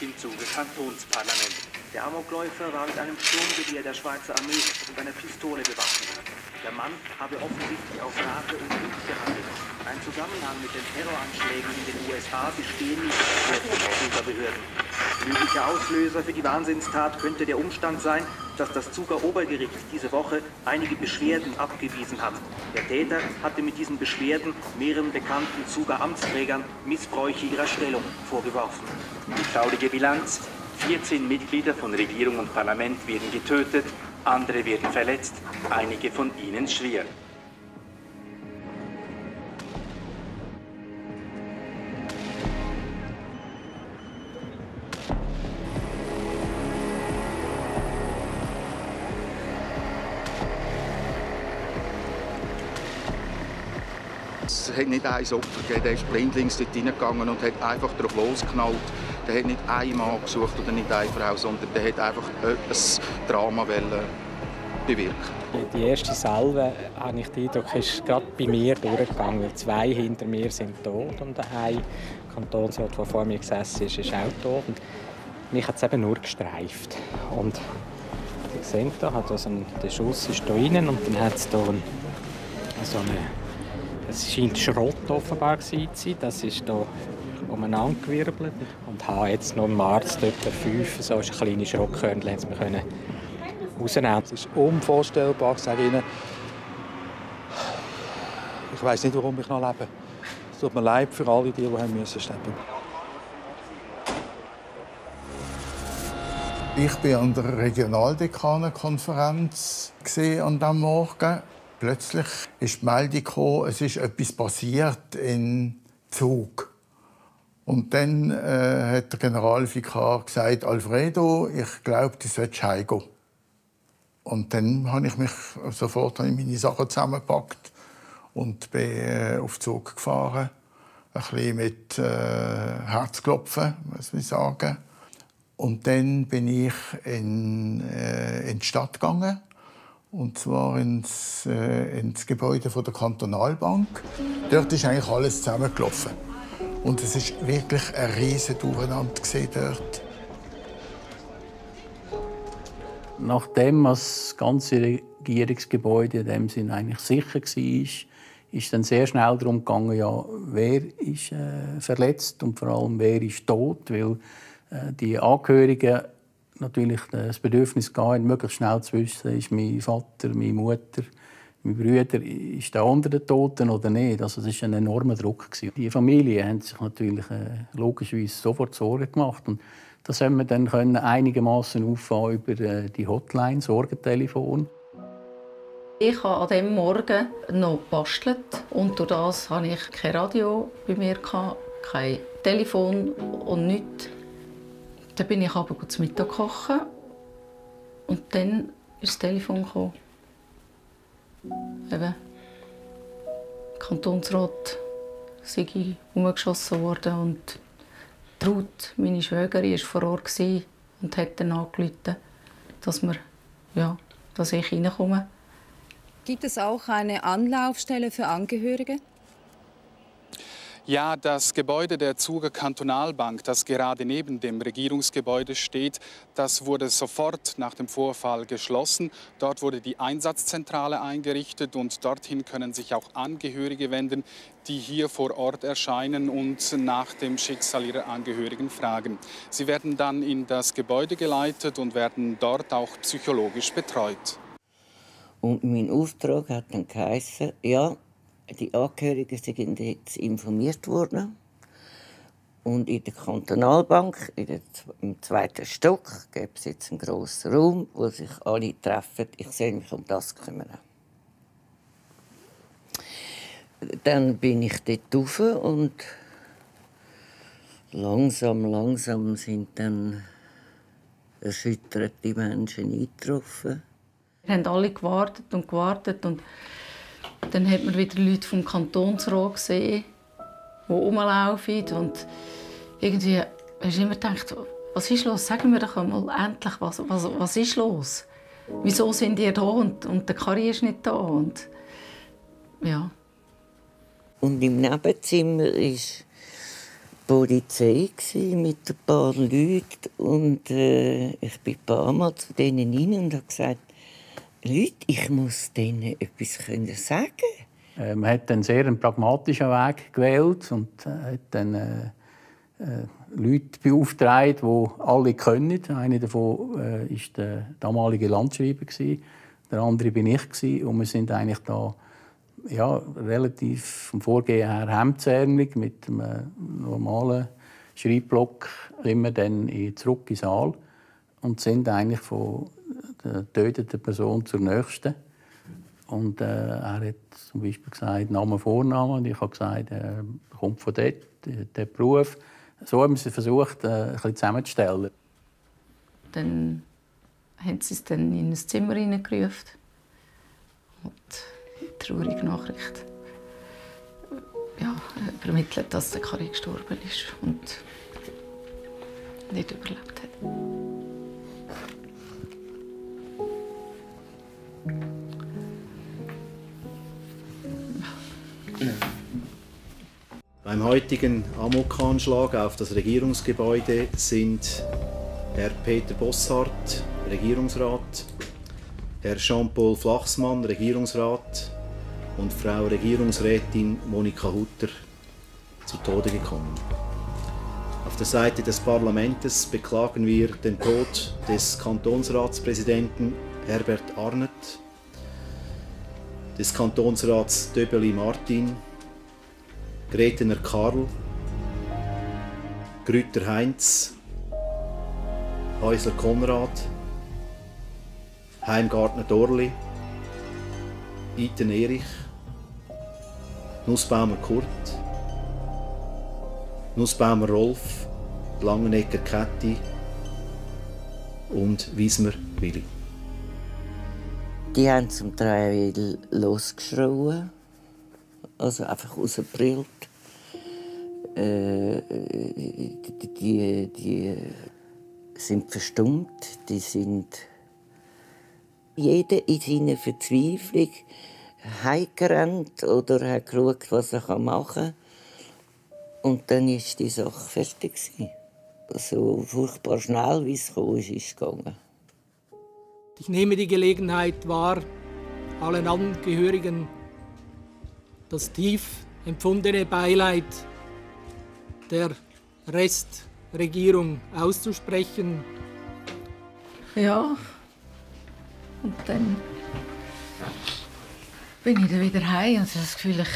Im Zuge Kantonsparlament. Der Amokläufer war mit einem Sturmgewehr der Schweizer Armee und einer Pistole bewaffnet. Der Mann habe offensichtlich auf Rache und Blut gehandelt. Ein Zusammenhang mit den Terroranschlägen in den USA bestehen nicht, Zuger Behörden. Möglicher Auslöser für die Wahnsinnstat könnte der Umstand sein, dass das Zuger Obergericht diese Woche einige Beschwerden abgewiesen hat. Der Täter hatte mit diesen Beschwerden mehreren bekannten Zuger Amtsträgern Missbräuche ihrer Stellung vorgeworfen. Die traurige Bilanz. 14 Mitglieder von Regierung und Parlament werden getötet, andere werden verletzt, einige von ihnen schwer. Es hat nicht ein Opfer gegeben, der ist blindlings dort reingegangen und hat einfach drauf losgeknallt Der hat nicht einen Mann gesucht oder nicht eine Frau, sondern der hat einfach ein Drama bewirken. Die erste Salve, habe ich den Eindruck, ist gerade bei mir durchgegangen. Zwei hinter mir sind tot und daheim. Der Kantonsrat, der vor mir gesessen ist, ist auch tot. Und mich hat es eben nur gestreift. Und ihr seht hier, hat also ein, der Schuss ist hier rein und dann hat es hier ein, so eine, es scheint Schrott offenbar zu sein. Das ist hier umeinander gewirbelt und habe jetzt noch im März dort fünf so kleine Schrottkörnchen rausnehmen Es ist unvorstellbar, ich sage Ihnen. Ich weiß nicht, warum ich noch lebe. Es tut mir leid für alle, die, die haben müssen sterben Ich war an der Regionaldekanenkonferenz an diesem Morgen. Plötzlich ist die Meldung gekommen, es ist etwas passiert in Zug. Und dann äh, hat der Generalvikar gesagt, Alfredo, ich glaube, du solltest heimgehen. Und dann habe ich mich sofort habe meine Sachen zusammengepackt und bin äh, auf Zug gefahren. Ein bisschen mit äh, Herzklopfen, muss ich sagen. Und dann bin ich in, äh, in die Stadt gegangen. Und zwar ins, äh, ins Gebäude von der Kantonalbank. Dort ist eigentlich alles zusammengelaufen. Und es ist wirklich ein riesen Durcheinander dort. Nachdem das ganze Regierungsgebäude in dem Sinn eigentlich sicher war, ist dann sehr schnell darum gegangen, ja, wer ist äh, verletzt und vor allem wer ist tot, weil äh, die Angehörigen natürlich das Bedürfnis hatten, möglichst schnell zu wissen, ist mein Vater, meine Mutter, mein Bruder, ist der andere Toten oder nicht? Also das war ein enormer Druck. Die Familien haben sich natürlich äh, logischerweise sofort Sorgen gemacht. Und das haben wir dann können einigermaßen auffahren über äh, die Hotline, Sorgentelefon. Ich habe an diesem Morgen noch gebastelt und durch das hatte ich kein Radio bei mir, kein Telefon und nichts. Dann bin ich aber zum Mittag kochen und dann ist das Telefon gekommen. Eben, Kantonsrat sei umgeschossen worden und Ruth, meine Schwägerin, war vor Ort und hat dann angerufen, dass, wir, ja, dass ich reinkomme. Gibt es auch eine Anlaufstelle für Angehörige? Ja, das Gebäude der Zuger Kantonalbank, das gerade neben dem Regierungsgebäude steht, das wurde sofort nach dem Vorfall geschlossen. Dort wurde die Einsatzzentrale eingerichtet und dorthin können sich auch Angehörige wenden, die hier vor Ort erscheinen und nach dem Schicksal ihrer Angehörigen fragen. Sie werden dann in das Gebäude geleitet und werden dort auch psychologisch betreut. Und mein Auftrag hat dann geheißen, ja, die Angehörigen sind jetzt informiert worden. Und in der Kantonalbank, im zweiten Stock, gibt es jetzt einen grossen Raum, wo sich alle treffen. Ich soll mich um das kümmern. Dann bin ich dort rauf und langsam, langsam sind dann erschütterte Menschen eingetroffen. Wir haben alle gewartet und gewartet und dann hat man wieder Leute vom Kantonsrat gesehen, die rumlaufen. Und irgendwie hast du immer gedacht, was ist los? Sagen wir doch einmal endlich, was, was, was ist los? Wieso sind ihr da und, und der Karri ist nicht da? Und, ja. und im Nebenzimmer war die Polizei mit ein paar Leuten. Und äh, ich bin ein paar Mal zu denen hin und habe gesagt, Leute, ich muss denen etwas sagen. Äh, Man hat einen sehr pragmatischen Weg gewählt und äh, hat dann äh, äh, Leute beauftragt, die alle können. Einer davon äh, ist der damalige Landschreiber der andere bin ich und wir sind eigentlich da ja, relativ vom Vorgehen her hemdsärmelig mit einem normalen Schreibblock immer dann zurück in den Saal und sind eigentlich von töteten Person zur nächsten. Und äh, er hat zum Beispiel gesagt, Name, Vorname. Und ich habe gesagt, er kommt von dort, der Beruf. So haben sie versucht, äh, ein bisschen zusammenzustellen. Dann haben sie es dann in ein Zimmer hineingerufen. Und die traurige Nachricht ja, übermittelt, dass der Karin gestorben ist. Und nicht überlebt hat. Beim heutigen Amok-Anschlag auf das Regierungsgebäude sind Herr Peter Bosshardt, Regierungsrat, Herr Jean-Paul Flachsmann, Regierungsrat und Frau Regierungsrätin Monika Hutter zu Tode gekommen. Auf der Seite des Parlaments beklagen wir den Tod des Kantonsratspräsidenten Herbert Arnett, des Kantonsrats Döbeli Martin, Gretener Karl, Grüter Heinz, Häusler Konrad, Heimgartner Dorli, Iten Erich, Nussbaumer Kurt, Nussbaumer Rolf, Langenegger Kätti und Wiesmer Willi. Die haben zum Teil losgeschrien, also einfach rausgebrillt. Äh, die, die, sind verstummt, die sind jeder in seiner Verzweiflung heimgerannt oder hat geschaut, was er machen kann. Und dann war die Sache fertig. So furchtbar schnell, wie es kam, ist es gegangen. Ich nehme die Gelegenheit wahr, allen Angehörigen das tief empfundene Beileid der Restregierung auszusprechen. Ja, und dann bin ich dann wieder heim und das Gefühl, ich,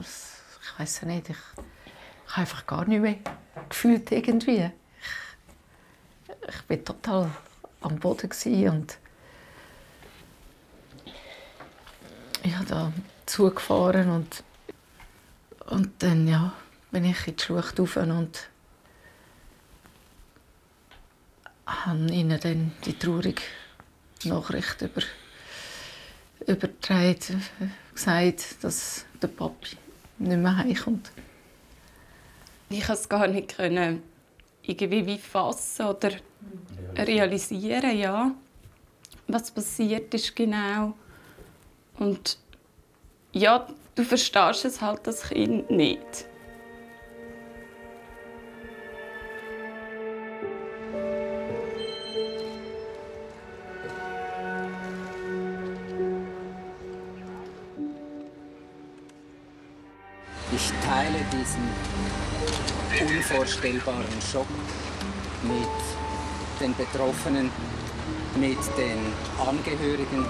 ich weiß nicht, ich, ich habe einfach gar nicht mehr gefühlt irgendwie. Ich, ich bin total am Boden und ich habe da zugefahren und und dann ja, bin ich in die Schlucht rauf und habe ihnen dann die traurige Nachricht über, übertragen, gesagt, dass der Papi nicht mehr heimkommt. Ich konnte es gar nicht können, irgendwie wie fassen oder realisieren, ja, was passiert ist genau. Und ja, du verstehst es halt das Kind nicht. Ich teile diesen unvorstellbaren Schock mit den Betroffenen, mit den Angehörigen,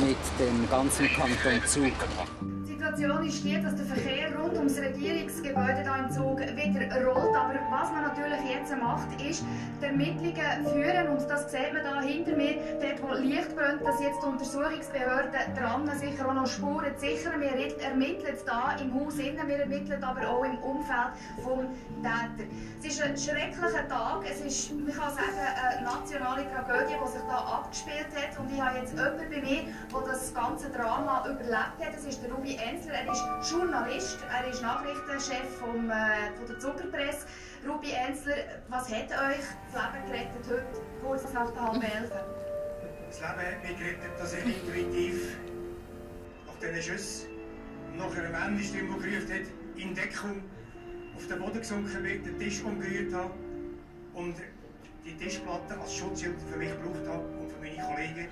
mit dem ganzen Kanton Zug. Die Situation ist die, dass der Verkehr ums Regierungsgebäude hier im Zug wieder rollt. Aber was man natürlich jetzt macht, ist die Ermittlungen führen. Und das sieht man da hinter mir, dort wo Licht brennt, dass jetzt die Untersuchungsbehörden dran sicher auch noch Spuren sichern. Wir ermitteln da im Haus innen, wir ermitteln aber auch im Umfeld vom Täter. Es ist ein schrecklicher Tag. Es ist, man kann sagen, eine nationale Tragödie, die sich da abgespielt hat. Und ich habe jetzt jemanden bei mir, der das ganze Drama überlebt hat. Das ist der Ruby Enzler. Er ist Journalist, er ist Nachrichtenchef vom, äh, von der Zuckerpresse. Ruby Enzler, was hat euch das Leben gerettet heute, kurz nach der halben elf? Das Leben hat mich gerettet, dass ich intuitiv nach diesen Schüssen nach einer Stimme, die gerufen hat, in Deckung auf den Boden gesunken bin, den Tisch umgerührt habe und die Tischplatte als Schutzschild für mich gebraucht habe und für meine Kollegen,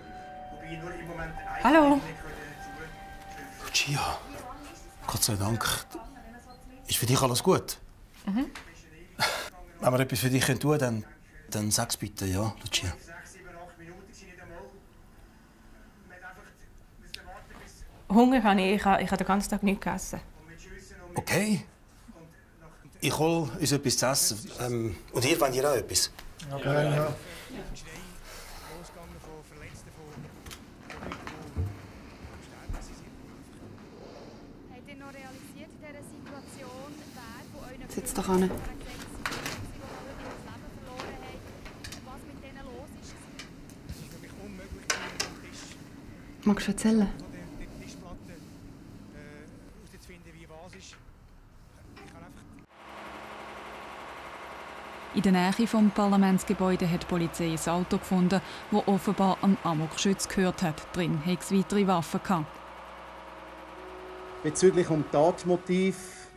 wobei ich nur im Moment einen Hallo. Lucia, Gott sei Dank. Ist für dich alles gut? Mhm. Wenn wir etwas für dich tun können, dann, dann sag's bitte, ja, Lucia. Hunger habe ich. Ich habe, ich habe den ganzen Tag nichts gegessen. Okay. Ich hole uns etwas zu essen. Ähm, und ihr wollt ihr auch etwas? Okay, ja. Sitz doch an. Magst du erzählen? In der Nähe vom Parlamentsgebäude hat die Polizei ein Auto gefunden, wo offenbar ein Amokschütz gehört hat. Drin hat es weitere Waffen gehabt. Bezüglich dem Tatmotiv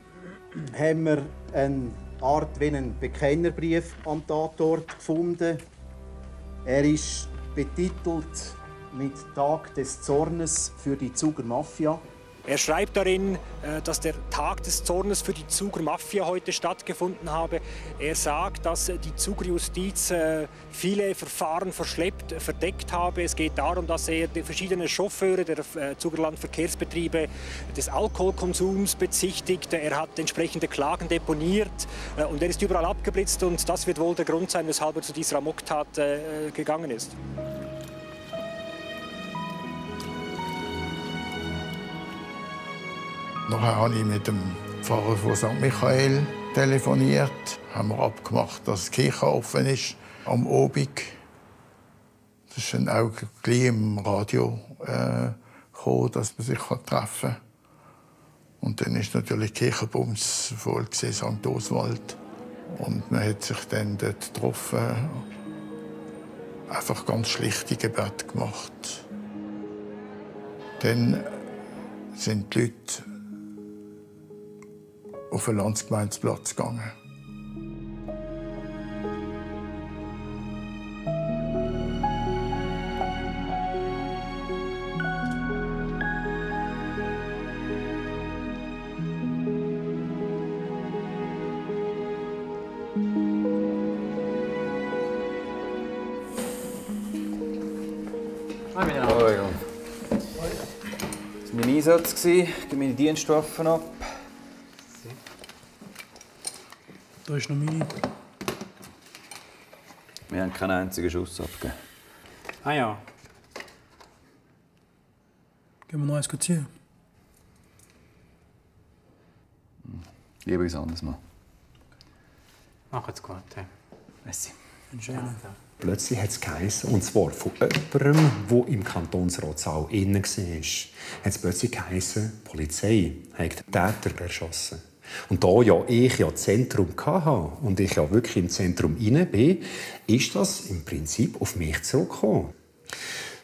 haben wir eine Art wie einen Bekennerbrief am Tatort gefunden. Er ist betitelt mit Tag des Zornes für die Zuger Mafia. Er schreibt darin, äh, dass der Tag des Zornes für die Zuger Mafia heute stattgefunden habe. Er sagt, dass die Zuger Justiz äh, viele Verfahren verschleppt, verdeckt habe. Es geht darum, dass er die verschiedenen Chauffeure der äh, Zugerland Verkehrsbetriebe des Alkoholkonsums bezichtigt. Er hat entsprechende Klagen deponiert und er ist überall abgeblitzt und das wird wohl der Grund sein, weshalb er zu dieser Amoktat gegangen ist. Nachher habe ich mit dem Pfarrer von St. Michael telefoniert. Haben wir abgemacht, dass die Kirche offen ist am Obig. Das ist dann auch gleich im Radio äh, gekommen, dass man sich treffen kann. Und dann ist natürlich Kirchenbums voll gesehen, St. Oswald. Und man hat sich dann dort getroffen. Einfach ganz schlichte Gebet gemacht. Dann sind die Leute auf den Landsgemeindeplatz gegangen. Das war mein Einsatz. Ich gebe meine Dienstwaffen ab. Da ist noch meine. Wir haben keinen einzigen Schuss abgegeben. Ah ja. Gehen wir noch eins ziehen? Lieber uns anders mal. Macht's gut. Ja. Merci. Schön. Plötzlich hat es geheißen, und zwar von jemandem, der im Kantonsratssaal innen war, hat es plötzlich geheißen, die Polizei hat den Täter erschossen. Und da ja ich ja Zentrum hatte und ich ja wirklich im Zentrum inne bin, ist das im Prinzip auf mich zurückgekommen.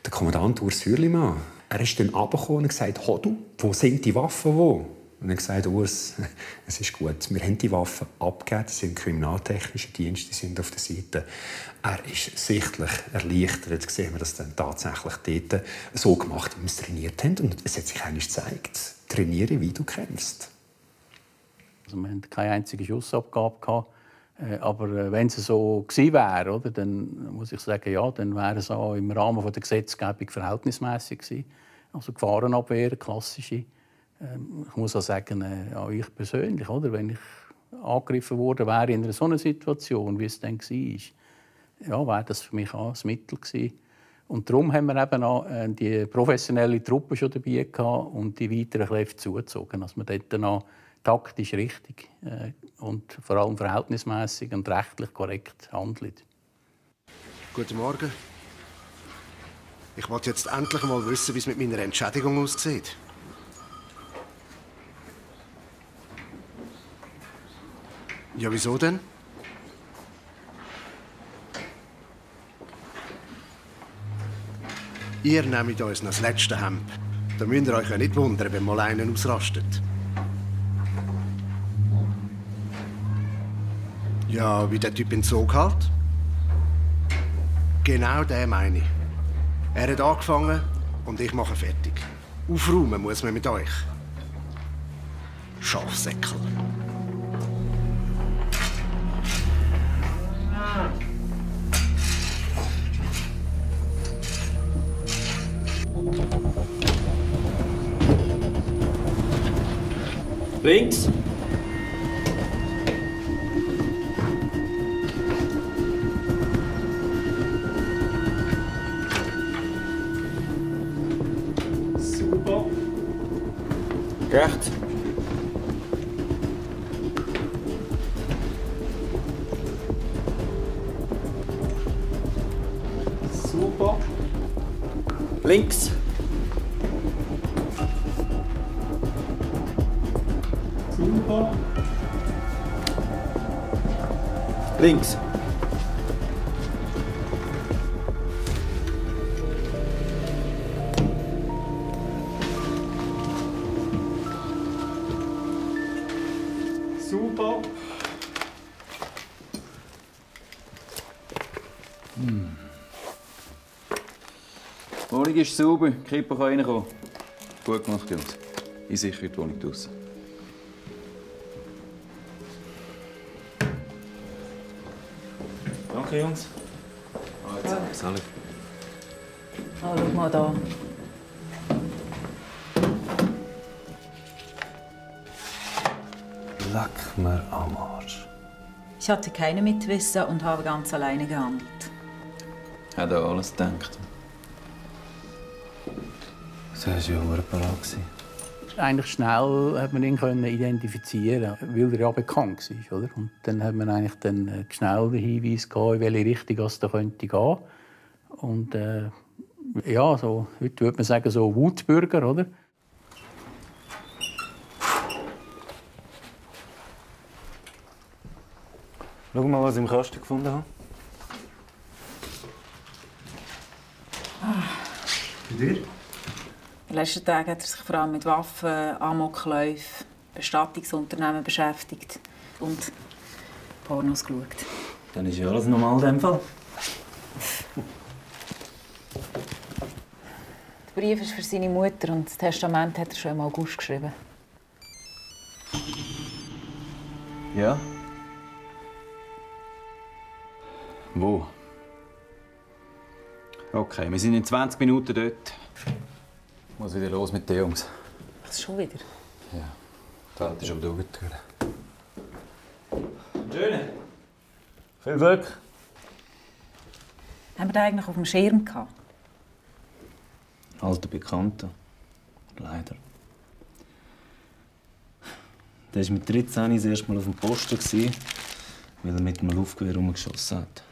Der Kommandant Urs Hürlimann, er ist dann runtergekommen und gesagt, du, wo sind die Waffen wo? Und hat gesagt, Urs, es ist gut, wir haben die Waffen abgegeben, die sind kriminaltechnische Dienste, die sind auf der Seite. Er ist sichtlich erleichtert, Jetzt sehen wir das dann tatsächlich dort so gemacht, wie wir es trainiert haben. Und es hat sich eigentlich gezeigt, trainiere, wie du kämpfst. Also wir hatten keine einzige Schussabgabe. Gehabt. Äh, aber äh, wenn es so gewesen wäre, oder, dann muss ich sagen, ja, dann wäre es auch im Rahmen der Gesetzgebung verhältnismäßig gewesen. Also Gefahrenabwehr, klassische. Ähm, ich muss auch sagen, äh, auch ich persönlich, oder, wenn ich angegriffen worden wäre in einer so einer Situation, wie es dann war, ja, wäre das für mich auch ein Mittel gewesen. Und darum haben wir eben auch die professionelle Truppe schon dabei gehabt und die weiteren Kräfte zugezogen, dass wir dort noch taktisch richtig äh, und vor allem verhältnismäßig und rechtlich korrekt handelt. Guten Morgen. Ich wollte jetzt endlich mal wissen, wie es mit meiner Entschädigung aussieht. Ja, wieso denn? Ihr nehmt uns noch das letzte Hemd. Da müsst ihr euch ja nicht wundern, wenn mal einer ausrastet. Ja, wie der Typ in Zug halt. Genau der meine ich. Er hat angefangen und ich mache fertig. Aufräumen muss man mit euch. Schafsäckel. Links. Sauber, die Kippe kann reinkommen. Gut gemacht, Jungs. Ich sichere die Wohnung draussen. Danke, Jungs. Also, Salut. Ah, schau mal da. Leck mir am Arsch. Ich hatte keine Mitwisser und habe ganz alleine gehandelt. Hat auch alles gedacht. Das war ja hure parat. Eigentlich schnell hat man ihn können identifizieren, weil er ja bekannt war, oder? Und dann hat man eigentlich dann äh, schnell den Hinweis gehabt, in welche Richtung es da könnte gehen. Und äh, ja, so, heute würde man sagen so Wutbürger, oder? Schau mal, was ich im Kasten gefunden habe. Bei dir? In den letzten Tagen hat er sich vor allem mit Waffen, Amokläufen, Bestattungsunternehmen beschäftigt und Pornos geschaut. Dann ist ja alles normal in dem Fall. Der Brief ist für seine Mutter und das Testament hat er schon im August geschrieben. Ja? Wo? Okay, wir sind in 20 Minuten dort. Ich muss wieder los mit den Jungs. Was schon wieder? Ja, Welt ist aber durchgegangen. Schöne. Viel Glück. Haben wir den eigentlich auf dem Schirm gehabt? Alter Bekannter. Leider. Der war mit 13 das erste Mal auf dem Posten, weil er mit einem Luftgewehr rumgeschossen hat.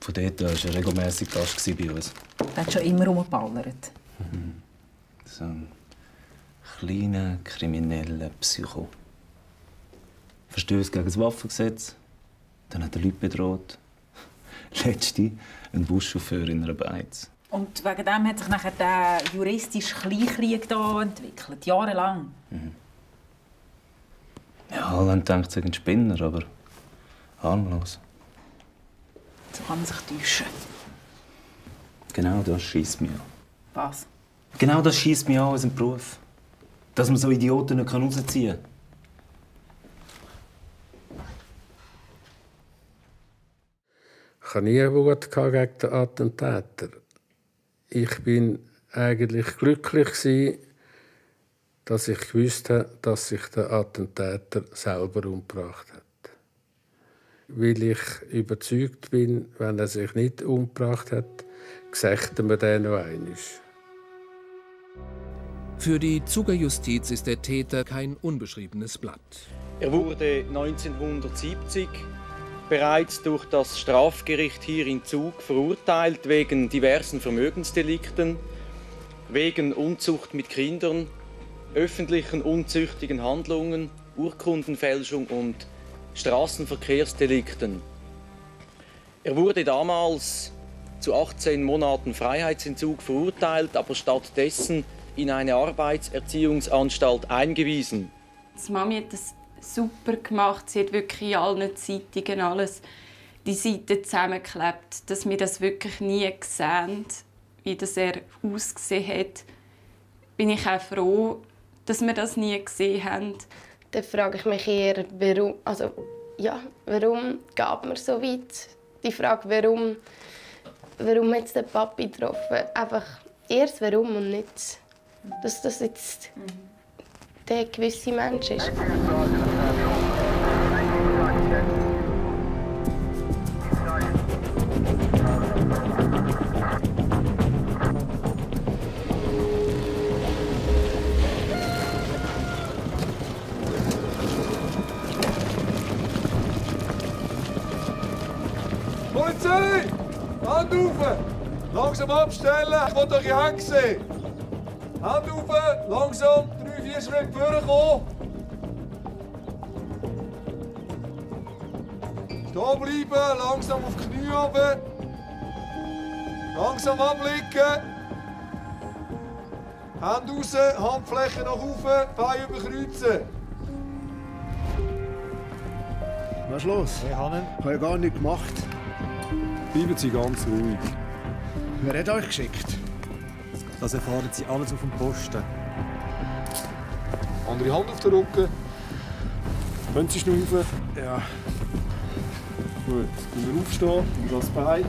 Von dort war er regelmässig Gast bei uns. Der hat schon immer rumgeballert. So ein kleiner, krimineller Psycho. Verstößt gegen das Waffengesetz. Dann hat er Leute bedroht. Letzte ein Buschauffeur in einer Beiz. Und wegen dem hat sich nachher der juristische Kleinkrieg hier entwickelt, jahrelang. Ja, alle haben gedacht, sie ein Spinner, aber harmlos. So kann man sich täuschen. Genau das schießt an. Was? Genau das schießt mich an, unserem Beruf. Dass man so Idioten nicht rausziehen kann. Ich hatte nie Wut gegen den Attentäter. Ich bin eigentlich glücklich, dass ich gewusst habe, dass sich der Attentäter selber umgebracht hat. Weil ich überzeugt bin, wenn er sich nicht umgebracht hat, sächten wir den noch einmal. Für die Zugerjustiz ist der Täter kein unbeschriebenes Blatt. Er wurde 1970 bereits durch das Strafgericht hier in Zug verurteilt wegen diversen Vermögensdelikten, wegen Unzucht mit Kindern, öffentlichen unzüchtigen Handlungen, Urkundenfälschung und Straßenverkehrsdelikten. Er wurde damals zu 18 Monaten Freiheitsentzug verurteilt, aber stattdessen in eine Arbeitserziehungsanstalt eingewiesen. Die Mami hat das super gemacht. Sie hat wirklich in allen Zeitungen alles die Seiten zusammengeklebt, dass wir das wirklich nie sehen, wie das er ausgesehen hat. Bin ich auch froh, dass wir das nie gesehen haben. Dann frage ich mich eher, warum, also, ja, warum geht man so weit? Die Frage, warum, warum hat es den Papi getroffen? Einfach erst warum und nicht, dass das jetzt der gewisse Mensch ist. Polizei! Hand auf! Langsam abstellen, ich will eure Hände sehen. Hand auf, langsam, drei, vier Schritte vorkommen. Stehen bleiben, langsam auf die Knie runter. Langsam abblicken. Hände raus, Handfläche nach oben, Beine überkreuzen. Was ist los? Hey, Hannen. Ich habe ja gar nichts gemacht. Bleiben Sie ganz ruhig. Wer hat euch geschickt? Das erfahren Sie alles auf dem Posten. Andere Hand auf den Rücken. Können Sie schnaufen? Ja. Gut, können wir aufstehen, über das Bein.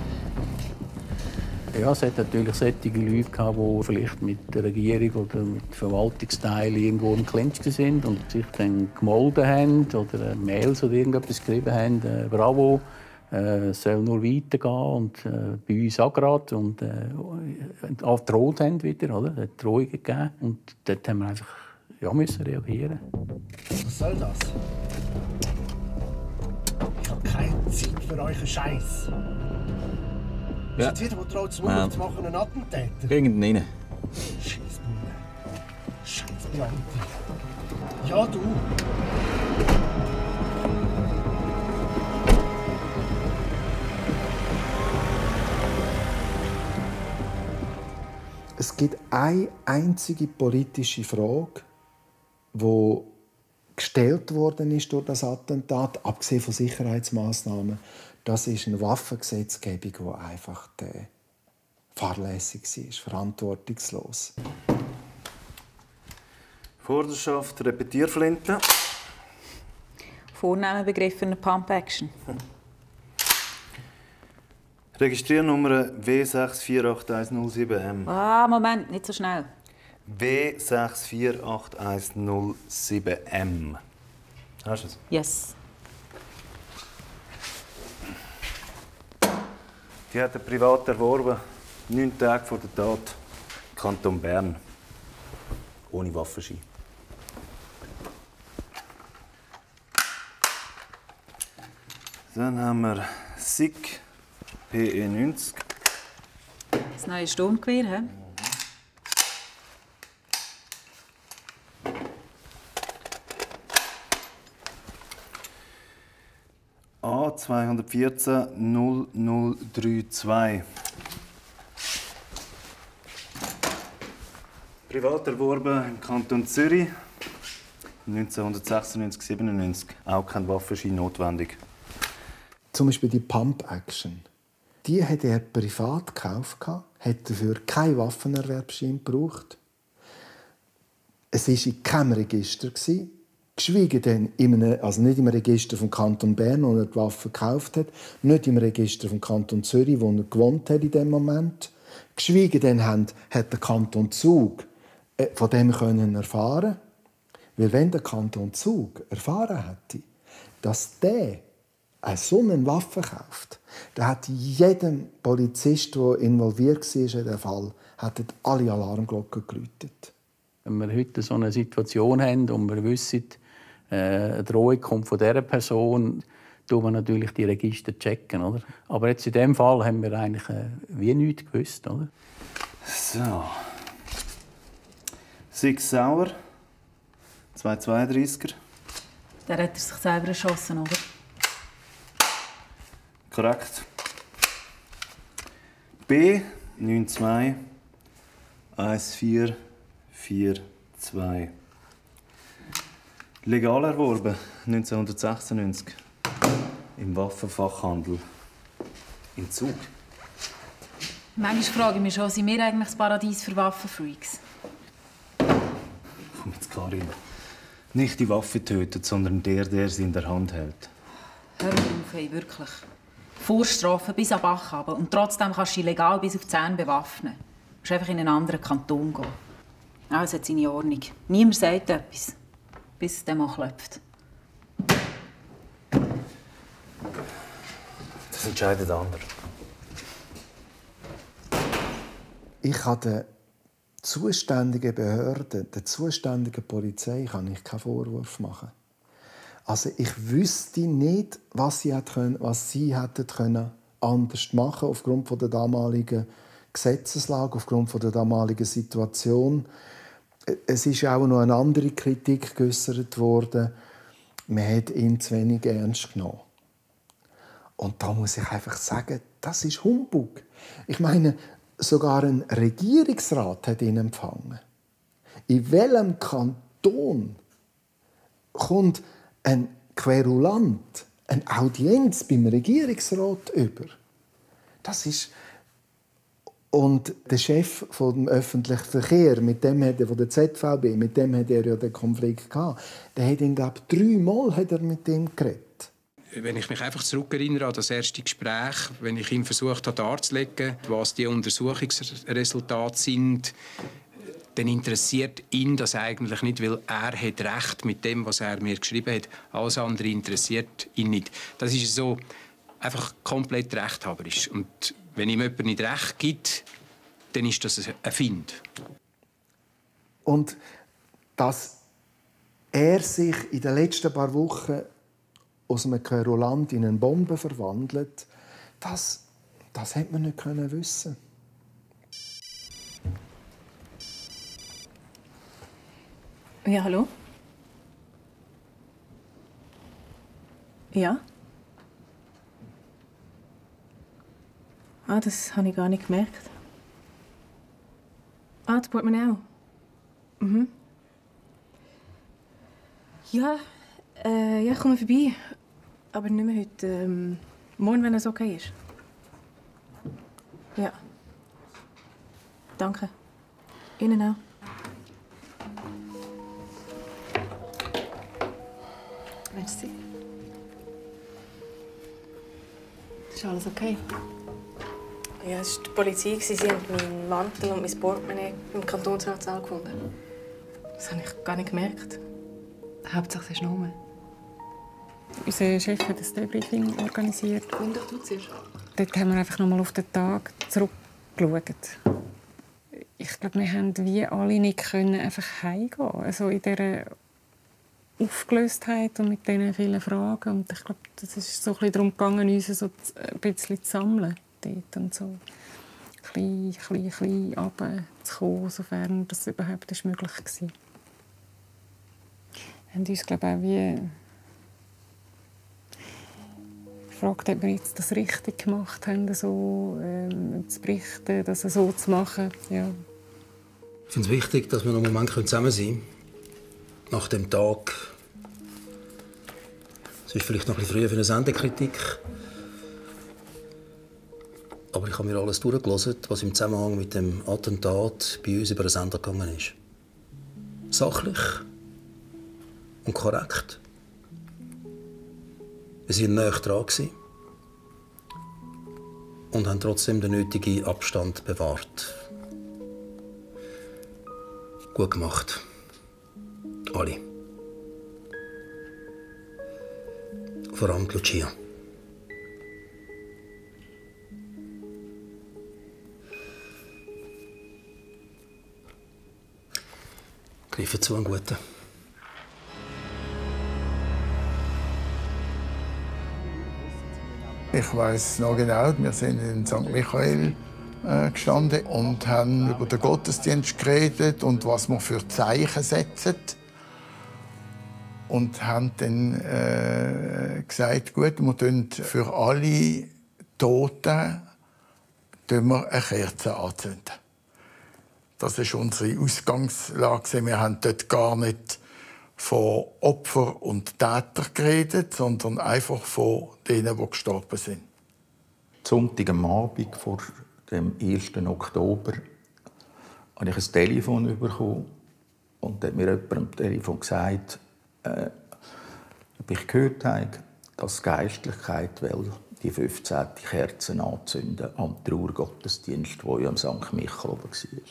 Ja, es hat natürlich solche Leute gehabt, die vielleicht mit der Regierung oder mit Verwaltungsteilen irgendwo im Clinch sind und sich dann gemolden haben oder Mails oder irgendetwas geschrieben haben. Äh, bravo, äh, es soll nur weitergehen und äh, bei uns auch gerade. Und äh, auch gedroht haben wieder, oder? Es hat Drohungen gegeben und dort haben wir einfach ja, müssen reagieren. Was soll das? Ich habe keine Zeit für euren Scheiß. Ist Ja. jetzt wieder, wo traut es Ja. zu machen, einen Attentäter? Irgend rein. Scheissbulle. Scheißbeamte. Ja, du. Es gibt eine einzige politische Frage, die gestellt worden ist durch das Attentat, abgesehen von Sicherheitsmaßnahmen. Das ist eine Waffengesetzgebung, die einfach äh, fahrlässig war, verantwortungslos. Vorderschaft, Repetierflinte. Vornamen Begriff für eine Pump-Action. Registriernummer W648107M. Ah, Moment, nicht so schnell. W648107M. Hast du es? Yes. Die hat er privat erworben. Neun Tage vor der Tat. Kanton Bern. Ohne Waffenschein. Dann haben wir SIG PE90. Das neue Sturmgewehr, hä? A214 0032. Privat erworben im Kanton Zürich. 1996, 97. Auch kein Waffenschein notwendig. Zum Beispiel die Pump-Action. Die hat er privat gekauft, hat dafür keinen Waffenerwerbsschein gebraucht. Es war in keinem Register. Geschwiegen denn, in einem, also nicht im Register vom Kanton Bern, wo er die Waffe gekauft hat, nicht im Register vom Kanton Zürich, wo er gewohnt hat in dem Moment. Geschwiegen denn, haben- hat der Kanton Zug äh, von dem können erfahren. Weil wenn der Kanton Zug erfahren hätte, dass der eine so eine Waffe kauft, dann hat jedem Polizist, der involviert war in diesem Fall, hätten alle Alarmglocken geläutet. Wenn wir heute so eine Situation haben und wir wissen, äh, eine Drohung kommt von dieser Person, tun wir natürlich die Register checken. Oder? Aber jetzt in dem Fall haben wir eigentlich äh, wie nichts gewusst. Oder? So. SIG Sauer. 232er. Der hat er sich selber erschossen, oder? Korrekt. B 92 1442. Legal erworben 1996 im Waffenfachhandel in Zug. Manchmal frage ich mich schon, sind wir eigentlich das Paradies für Waffenfreaks? Komm jetzt, Karin. Nicht die Waffe tötet, sondern der, der sie in der Hand hält. Hör auf, ey, wirklich. Vorstrafen bis an Bach runter. und trotzdem kannst du dich legal bis auf die Zähne bewaffnen. Du musst einfach in einen anderen Kanton gehen. Alles hat seine Ordnung. Niemand sagt etwas, bis es dann mal klopft. Das entscheidet andere. Ich kann der zuständigen Behörde, der zuständigen Polizei, kann ich keinen Vorwurf machen. Also ich wüsste nicht, was sie, hätte können, was sie hätten können anders machen aufgrund von der damaligen Gesetzeslage, aufgrund von der damaligen Situation. Es ist auch noch eine andere Kritik geäußert worden. Man hat ihn zu wenig ernst genommen. Und da muss ich einfach sagen, das ist Humbug. Ich meine, sogar ein Regierungsrat hat ihn empfangen. In welchem Kanton kommt ein Querulant eine Audienz beim Regierungsrat über? Das ist Und der Chef vom öffentlichen Verkehr, mit dem hat er von der ZVB, mit dem hat er ja den Konflikt gehabt. Der hat ihn glaube dreimal hat er mit ihm geredet. Wenn ich mich einfach zurückerinnere an das erste Gespräch, wenn ich ihm versucht habe darzulegen, was die Untersuchungsresultate sind, dann interessiert ihn das eigentlich nicht, weil er hat recht mit dem, was er mir geschrieben hat. Alles andere interessiert ihn nicht. Das ist so einfach komplett rechthaberisch. Und wenn ihm jemand nicht recht gibt, dann ist das ein Find. Und dass er sich in den letzten paar Wochen aus einem Querulant in eine Bombe verwandelt, das, das hätte man nicht können Ja, hallo? Ja? Ah, das habe ich gar nicht gemerkt. Ah, das Portemonnaie auch. Mhm. Ja, äh, ja, ich komme vorbei. Aber nicht mehr heute. Ähm, morgen, wenn es okay ist. Ja. Danke. Ihnen auch. Merci. Ist alles okay? Ja, es war die Polizei. Sie haben meinen Mantel und mein Portemonnaie im Kantonsratssaal gefunden. Das habe ich gar nicht gemerkt. Hauptsache, es ist nur. Unser Chef hat ein Debriefing organisiert. Und ich tue es Dort haben wir einfach noch mal auf den Tag zurückgeschaut. Ich glaube, wir haben wie alle nicht können einfach heimgehen. Also in dieser Aufgelöstheit und mit diesen vielen Fragen. Und ich glaube, das ist so ein bisschen darum gegangen, uns so ein bisschen zu sammeln dort und so klein, klein, klein runterzukommen, sofern das überhaupt ist möglich war. Wir haben uns, glaube ich, auch wie gefragt, ob wir jetzt das richtig gemacht haben, so ähm, zu berichten, das so zu machen. Ja. Ich finde es wichtig, dass wir noch einen Moment zusammen sein können. Nach dem Tag. Es ist vielleicht noch ein bisschen früh für eine Sendekritik. Aber ich habe mir alles durchgelesen, was im Zusammenhang mit dem Attentat bei uns über den Sender gegangen ist. Sachlich und korrekt. Wir waren näher dran und haben trotzdem den nötigen Abstand bewahrt. Gut gemacht. Alle. Vor allem Lucia. Greifen zu, einen guten. Ich weiß noch genau, wir sind in St. Michael äh, gestanden und haben über den Gottesdienst geredet und was wir für Zeichen setzen. Und haben dann äh, gesagt, gut, wir tun für alle Toten eine Kerze anzünden. Das ist unsere Ausgangslage. Wir haben dort gar nicht von Opfer und Täter geredet, sondern einfach von denen, die gestorben sind. Sonntag am Abend vor dem 1. Oktober habe ich ein Telefon bekommen und hat mir jemand am Telefon gesagt, äh, ich gehört habe, dass die Geistlichkeit will, die 15. Kerzen anzünden am Trauergottesdienst, der ja am St. Michael oben war.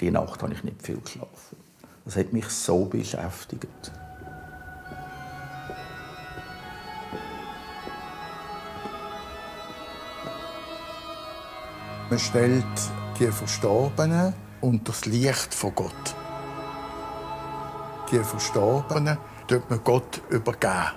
Die Nacht habe ich nicht viel geschlafen. Das hat mich so beschäftigt. Man stellt die Verstorbenen unter das Licht von Gott. Die Verstorbenen tut man Gott übergeben.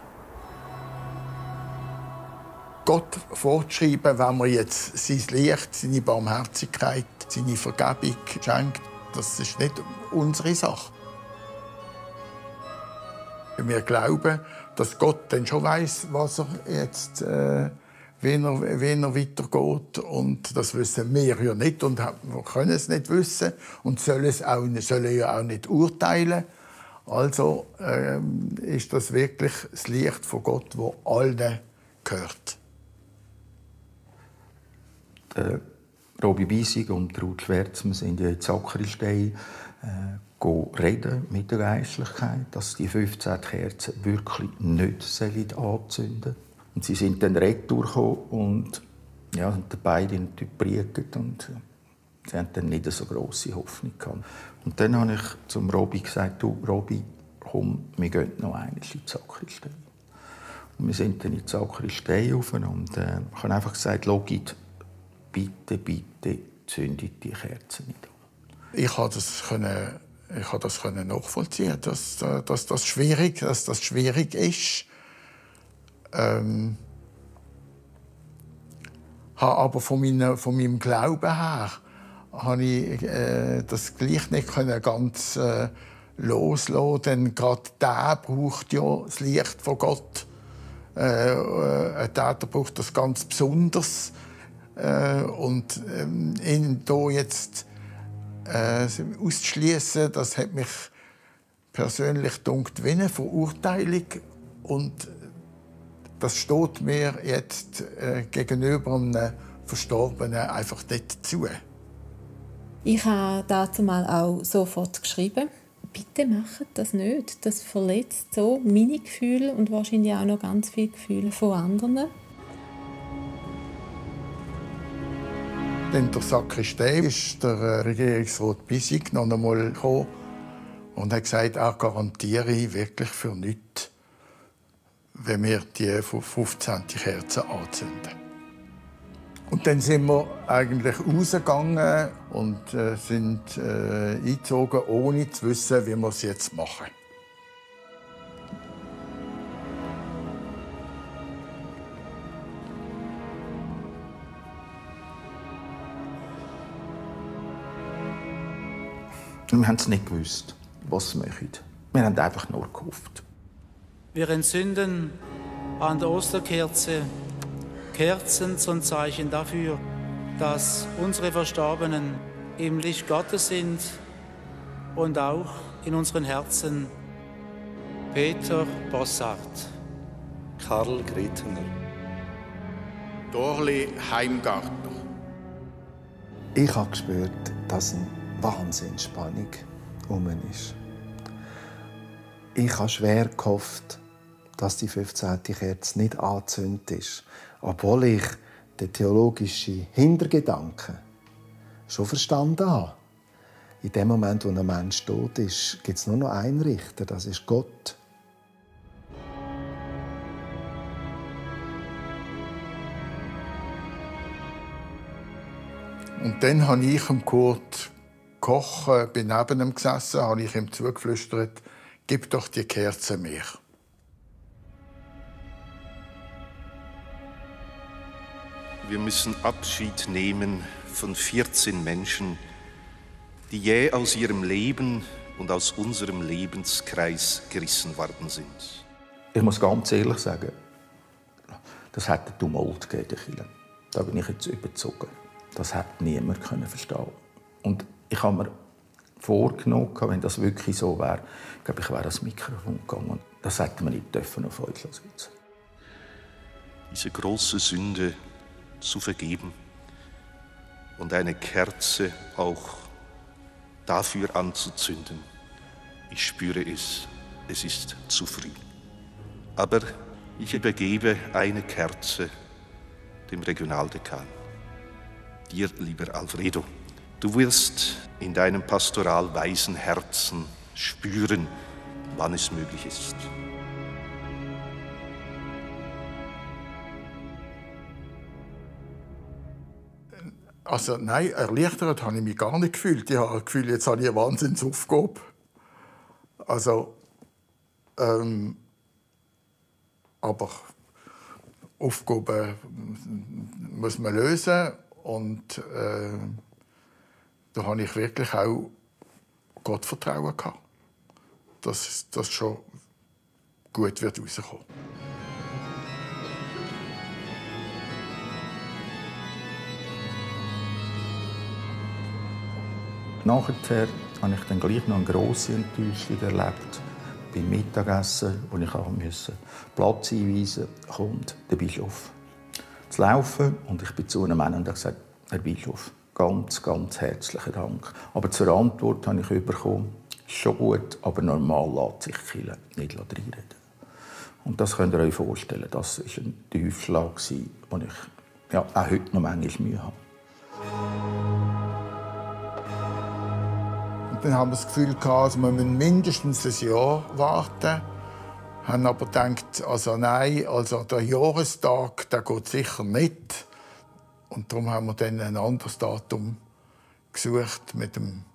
Gott vorzuschreiben, wenn man jetzt sein Licht, seine Barmherzigkeit, seine Vergebung schenkt, das ist nicht unsere Sache. Wir glauben, dass Gott dann schon weiß, was er jetzt, äh, wie, er, wie er weitergeht. Und das wissen wir ja nicht und können es nicht wissen und sollen, es auch, sollen ja auch nicht urteilen. Also äh, ist das wirklich das Licht von Gott, wo allen gehört. Der Robi Biesig und Ruth Schwerz, wir sind ja in Zackeristei, äh, reden mit der Geistlichkeit, dass die 15 Kerzen wirklich nicht anzünden sollen. Und sie sind dann retour und ja, und beide natürlich gepriegt und sie haben dann nicht so große Hoffnung gehabt. Und dann habe ich zum Robi gesagt, du Robi, komm, wir gehen noch einmal in die Sakristei. Und wir sind dann in die Sakristei rauf und äh, ich habe einfach gesagt, Logit, bitte, bitte zündet die Kerzen nicht an. Ich habe das können, ich habe das können nachvollziehen, dass, dass das schwierig, dass das schwierig ist. Ähm, habe aber von, meiner, von meinem Glauben her habe ich äh, das gleich nicht ganz äh, loslassen, denn gerade der braucht ja das Licht von Gott. Äh, äh ein Täter braucht das ganz besonders äh, und ähm, ihn hier jetzt äh, auszuschließen, das hat mich persönlich dunkt wie eine Verurteilung und das steht mir jetzt äh, gegenüber einem Verstorbenen einfach nicht zu. Ich habe dazu mal auch sofort geschrieben, bitte macht das nicht. Das verletzt so meine Gefühle und wahrscheinlich auch noch ganz viele Gefühle von anderen. In der Sakristei ist der äh, Regierungsrat Bissig noch einmal gekommen und hat gesagt, er garantiere wirklich für nichts, wenn wir die 15. Kerzen anzünden. Und dann sind wir eigentlich rausgegangen und äh, sind äh, eingezogen, ohne zu wissen, wie wir es jetzt machen. Wir haben es nicht gewusst, was wir machen. Wir haben einfach nur gehofft. Wir entzünden an der Osterkerze Kerzen zum Zeichen dafür, dass unsere Verstorbenen im Licht Gottes sind und auch in unseren Herzen. Peter Bossart, Karl Gretener, Dorli Heimgartner. Ich habe gespürt, dass eine Wahnsinnsspannung um ist. Ich habe schwer gehofft, dass die 15. Kerze nicht angezündet ist obwohl ich den theologischen Hintergedanken schon verstanden habe. In dem Moment, wo ein Mensch tot ist, gibt es nur noch einen Richter, das ist Gott. Und dann habe ich ihm Kurt Koch, äh, bin neben ihm gesessen, habe ich ihm zugeflüstert, gib doch die Kerze mir. Wir müssen Abschied nehmen von 14 Menschen, die jäh aus ihrem Leben und aus unserem Lebenskreis gerissen worden sind. Ich muss ganz ehrlich sagen, das hat einen Tumult gegeben. Da bin ich jetzt überzogen. Das hat niemand können verstehen. Und ich habe mir vorgenommen, wenn das wirklich so wäre, ich glaube ich, wäre das Mikrofon gegangen. Das hätte man nicht dürfen auf euch sitzen. Diese große Sünde zu vergeben und eine Kerze auch dafür anzuzünden. Ich spüre es, es ist zu früh. Aber ich übergebe eine Kerze dem Regionaldekan. Dir, lieber Alfredo, du wirst in deinem pastoral weisen Herzen spüren, wann es möglich ist. Also nein, erleichtert habe ich mich gar nicht gefühlt. Ich habe das Gefühl, jetzt habe ich eine Wahnsinnsaufgabe. Also, ähm, aber Aufgaben muss man lösen und äh, da habe ich wirklich auch Gottvertrauen gehabt, dass das schon gut wird rauskommen. Nachher habe ich dann gleich noch eine grosse Enttäuschung erlebt. Beim Mittagessen, wo ich auch müssen Platz einweisen musste, kommt der Bischof zu laufen. Und ich bin zu einem Mann und habe gesagt, Herr Bischof, ganz, ganz herzlichen Dank. Aber zur Antwort habe ich bekommen, schon gut, aber normal lässt sich Kille nicht reinreden. Und das könnt ihr euch vorstellen, das war ein Tiefschlag, den ich ja, auch heute noch manchmal Mühe habe. Dann haben wir das Gefühl, gehabt, wir müssen mindestens ein Jahr warten. Haben aber gedacht, also nein, also der Jahrestag, der geht sicher nicht. Und darum haben wir dann ein anderes Datum gesucht mit dem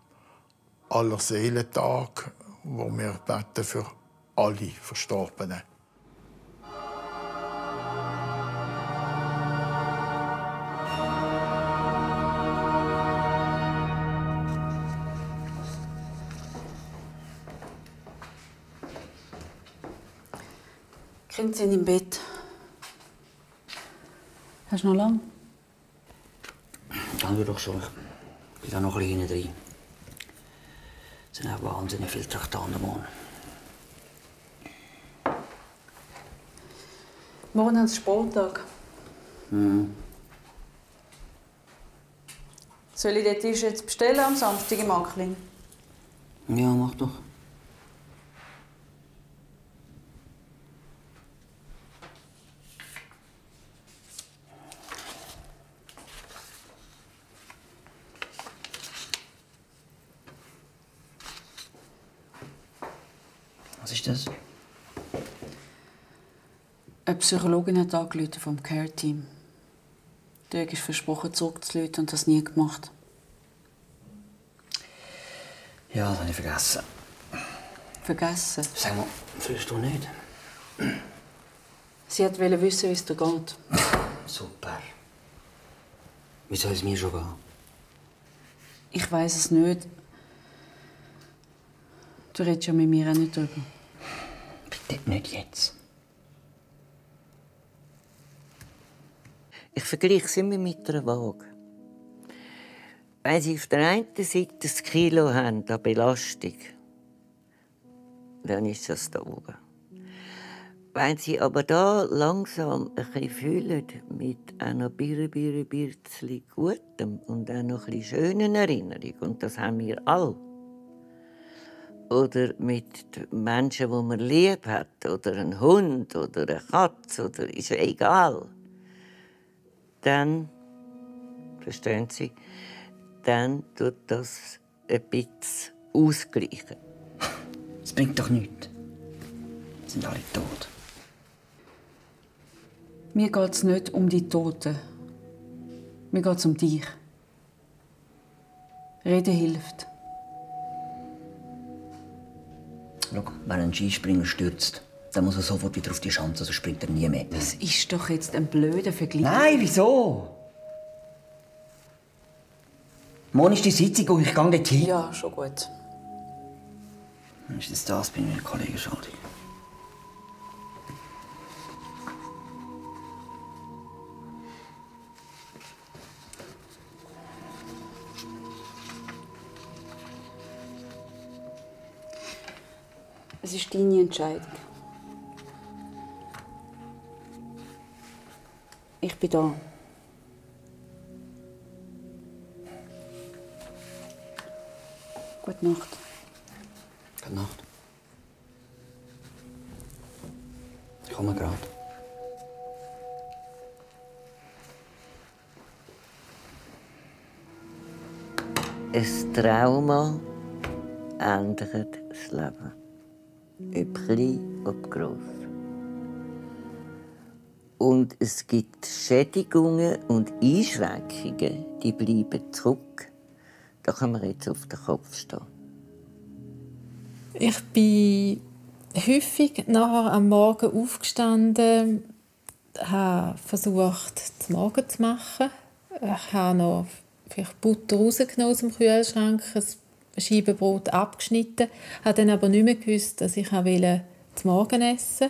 Allerseelentag, wo wir beten für alle Verstorbenen. Kinder sind im Bett. Hast du noch lang? Dann wir doch schon. Ich bin da noch ein bisschen hinten drin. Es sind auch wahnsinnig viele Traktaten morgen. Morgen haben sie Sporttag. Mhm. Soll ich den Tisch jetzt bestellen am Samstag im Anklin? Ja, mach doch. Was ist das? Eine Psychologin hat angerufen vom Care-Team. Dirk ist versprochen, zurückzurufen und das nie gemacht. Ja, das habe ich vergessen. Vergessen? Sag mal, fühlst du nicht? Sie wollte wissen, wie es dir geht. Super. Wie soll es mir schon gehen? Ich weiß es nicht. Du redest ja mit mir auch nicht drüber. Bitte nicht jetzt. Ich vergleiche es immer mit einer Waage. Wenn Sie auf der einen Seite das Kilo haben an Belastung, dann ist das da oben. Wenn Sie aber da langsam ein bisschen fühlen, mit einer Birre, Birre, Birzli Gutem und auch noch ein bisschen schönen Erinnerung, und das haben wir alle, oder mit Menschen, die man lieb hat, oder einen Hund, oder eine Katze, oder ist egal, dann, verstehen Sie, dann tut das ein bisschen ausgleichen. Das bringt doch nichts. Sind alle tot. Mir geht es nicht um die Toten. Mir geht es um dich. Reden hilft. Schau, wenn ein Skispringer stürzt, dann muss er sofort wieder auf die Schanze, sonst springt er nie mehr. Das ist doch jetzt ein blöder Vergleich. Nein, wieso? Morgen ist die Sitzung und ich gehe dorthin. Ja, schon gut. Dann ist das das bei meinen Kollegen schade. Es ist deine Entscheidung. Ich bin da. Gute Nacht. Gute Nacht. Ich komme gerade. Ein Trauma ändert das Leben. Ob klein, ob gross. Und es gibt Schädigungen und Einschränkungen, die bleiben zurück. Da können wir jetzt auf den Kopf stehen. Ich bin häufig nachher am Morgen aufgestanden, habe versucht, zum Morgen zu machen. Ich habe noch vielleicht Butter rausgenommen aus dem Kühlschrank, ein Scheibenbrot abgeschnitten, habe dann aber nicht mehr gewusst, dass ich zum Morgen essen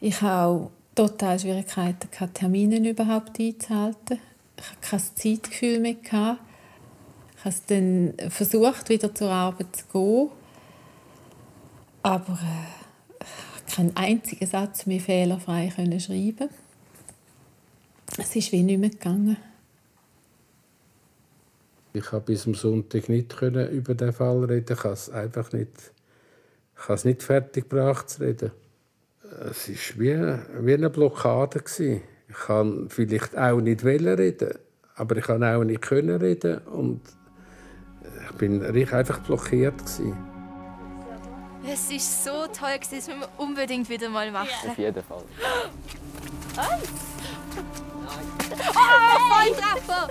Ich hatte auch total Schwierigkeiten, gehabt, Termine überhaupt einzuhalten. Ich hatte kein Zeitgefühl mehr. Ich habe dann versucht, wieder zur Arbeit zu gehen. Aber äh, keinen einzigen Satz mehr fehlerfrei schreiben. Es ist wie nicht mehr gegangen. Ich konnte bis am Sonntag nicht über den Fall reden. Ich habe es einfach nicht, ich habe es nicht fertig gebracht zu reden. Es war wie, wie eine Blockade. Ich kann vielleicht auch nicht reden, aber ich kann auch nicht reden. Und ich bin einfach blockiert. Es ist so toll, das müssen wir unbedingt wieder mal machen. Auf jeden Fall. Was? Oh, Volltreffer!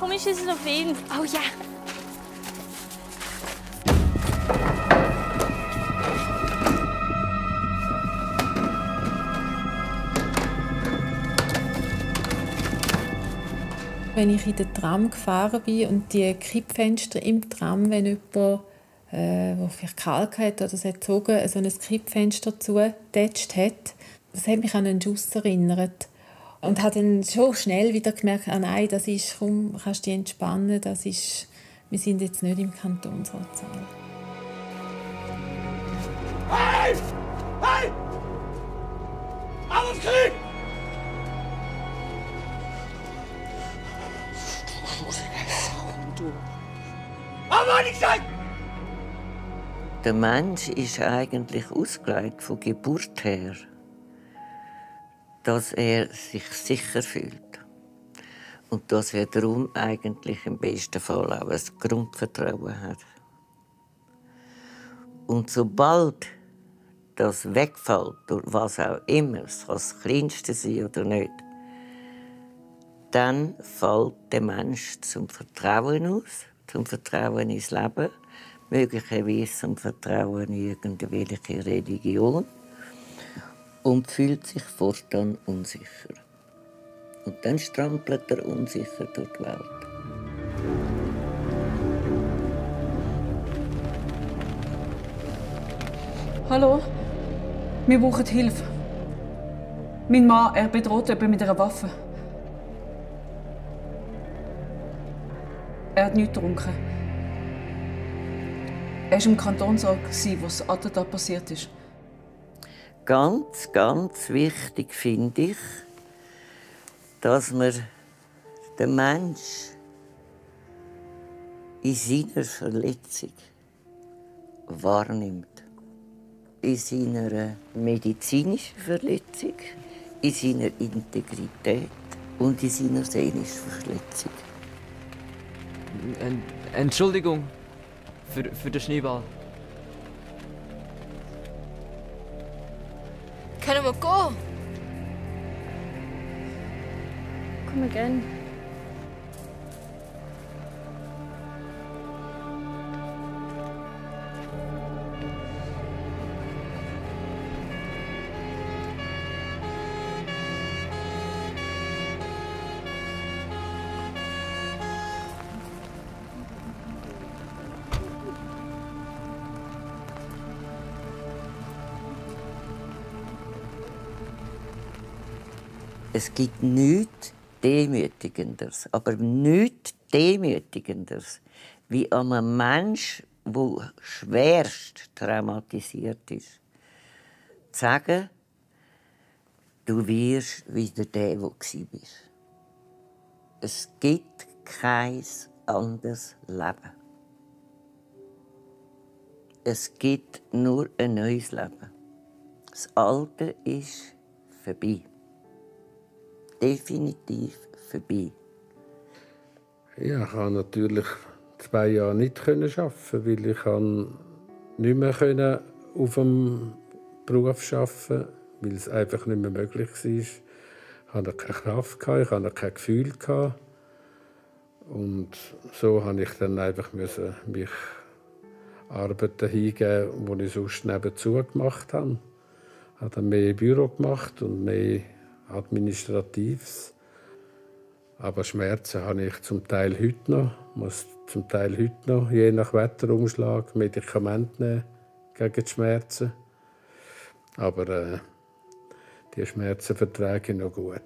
Komm, ich schieße noch Film. Oh ja. Wenn ich in den Tram gefahren bin und die Kippfenster im Tram, wenn jemand, äh, wo vielleicht Kalk hat oder so gezogen, so ein Kippfenster zugetatscht hat, das hat mich an einen Schuss erinnert. Und habe dann schon schnell wieder gemerkt, ah nein, das ist, komm, kannst dich entspannen, das ist, wir sind jetzt nicht im Kantonsratssaal. Hey! Hey! Alles Krieg! Aber nicht sein! Der Mensch ist eigentlich ausgelegt von Geburt her, dass er sich sicher fühlt. Und dass er darum eigentlich im besten Fall auch ein Grundvertrauen hat. Und sobald das wegfällt, durch was auch immer, es kann das Kleinste sein oder nicht, dann fällt der Mensch zum Vertrauen aus, zum Vertrauen ins Leben, möglicherweise zum Vertrauen in irgendwelche Religion und fühlt sich fortan unsicher. Und dann strampelt er unsicher durch die Welt. Hallo? Wir brauchen Hilfe. Mein Mann, er bedroht jemanden mit einer Waffe. Er hat nichts getrunken. Er war im Kantonssaal, als das Attentat passiert ist. Ganz, ganz wichtig finde ich, dass man den Mensch in seiner Verletzung wahrnimmt. In seiner medizinischen Verletzung, in seiner Integrität und in seiner seelischen Verletzung. Ent Entschuldigung für, für den Schneeball. Können wir gehen? Komm wir Es gibt nichts Demütigendes, aber nichts Demütigendes, wie einem Mensch, der schwerst traumatisiert ist, zu sagen, du wirst wieder der, der du bist. Es gibt kein anderes Leben. Es gibt nur ein neues Leben. Das Alte ist vorbei definitiv vorbei. Ja, ich konnte natürlich zwei Jahre nicht arbeiten, weil ich nicht mehr auf dem Beruf arbeiten weil es einfach nicht mehr möglich war. Ich hatte keine Kraft, ich hatte kein Gefühl. Und so musste ich dann einfach mich Arbeiten hingeben, die ich sonst nebenzu gemacht habe. Ich habe dann mehr Büro gemacht und mehr Administratives. Aber Schmerzen habe ich zum Teil heute noch. Muss zum Teil heute noch, je nach Wetterumschlag, Medikamente nehmen gegen die Schmerzen. Aber äh, die Schmerzen vertrage ich noch gut.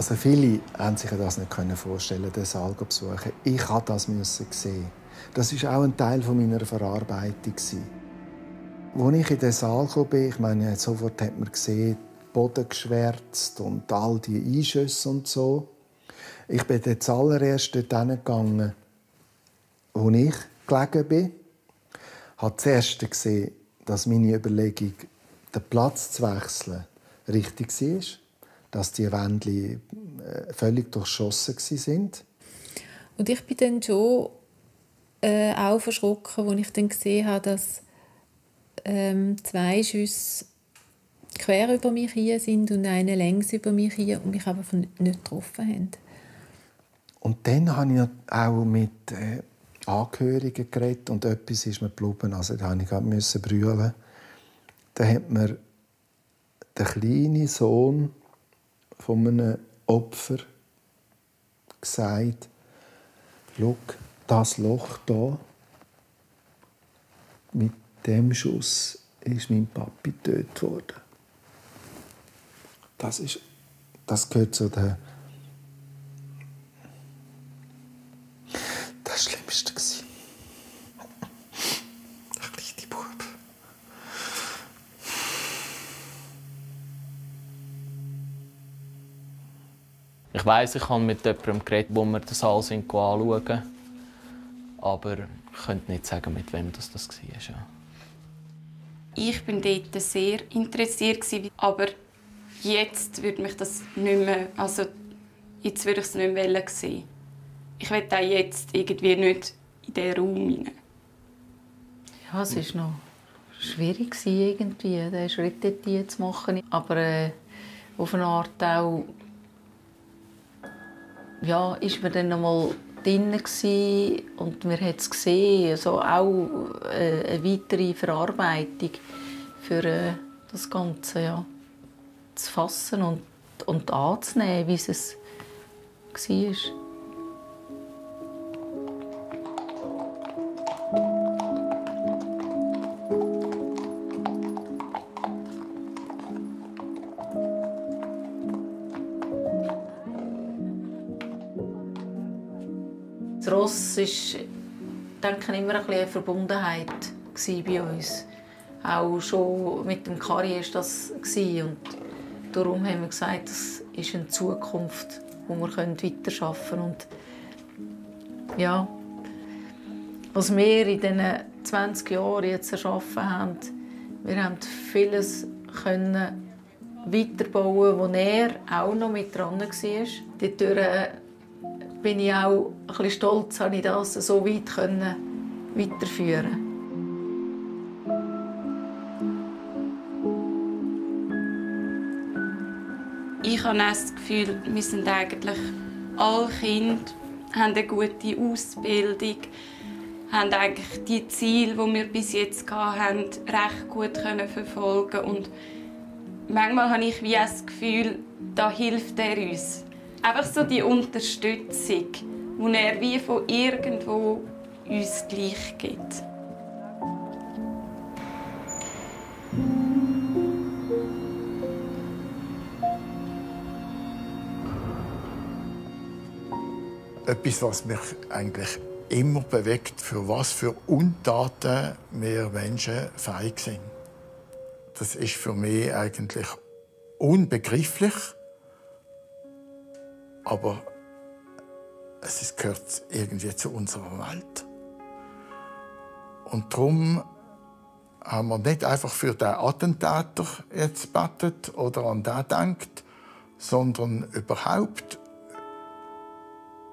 Also viele haben sich das nicht vorstellen, den Saal zu besuchen. Ich musste das sehen. Das war auch ein Teil meiner Verarbeitung. Als ich in den Saal kam, ich meine, sofort hat man gesehen, Boden geschwärzt und all die Einschüsse und so. Ich bin dann zuallererst dort hingegangen, wo ich gelegen bin. Ich habe zuerst gesehen, dass meine Überlegung, den Platz zu wechseln, richtig war. Dass die Wände äh, völlig durchschossen waren. Und ich bin dann schon äh, auch verschrocken, als ich dann gesehen habe, dass ähm, zwei Schüsse quer über mich hier sind und eine längs über mich hier und mich aber nicht getroffen haben. Und dann habe ich auch mit äh, Angehörigen geredet und etwas ist mir geblieben. Also da musste ich brüllen. Da hat mir der kleine Sohn von einem Opfer gesagt, schau, das Loch da mit dem Schuss ist mein Papi getötet worden. Das, ist, das gehört zu der das Schlimmste gewesen. Ich weiss, ich habe mit jemandem geredet, wo wir den Saal sind anschauen. Aber ich könnte nicht sagen, mit wem das, das war. Ja. Ich war dort sehr interessiert, aber jetzt würde mich das nicht mehr, also jetzt würde ich es nicht mehr sehen. Ich will auch jetzt irgendwie nicht in diesen Raum hinein. Ja, es war noch schwierig, irgendwie, diesen Schritt dort zu machen. Aber äh, auf eine Art auch ja, ist man dann noch mal drin und man hat es gesehen, also auch äh, eine weitere Verarbeitung für äh, das Ganze. Ja zu fassen und, und anzunehmen, wie es war. Das Ross war denke ich, immer ein eine Verbundenheit bei uns. Auch schon mit dem Kari war das. Und Darum haben wir gesagt, das ist eine Zukunft, wo wir weiterarbeiten können. Und ja, was wir in diesen 20 Jahren jetzt erschaffen haben, wir haben vieles können weiterbauen, wo er auch noch mit dran war. Dadurch bin ich auch ein bisschen stolz, dass ich das so weit weiterführen konnte. ich habe das Gefühl, wir sind eigentlich alle Kinder, haben eine gute Ausbildung, haben eigentlich die Ziele, die wir bis jetzt hatten, recht gut verfolgen und manchmal habe ich wie das Gefühl, da hilft er uns. Einfach so die Unterstützung, die er wie von irgendwo uns gleich gibt. etwas, was mich eigentlich immer bewegt, für was für Untaten wir Menschen fähig sind. Das ist für mich eigentlich unbegrifflich, aber es gehört irgendwie zu unserer Welt. Und darum haben wir nicht einfach für den Attentäter jetzt betet oder an den denkt, sondern überhaupt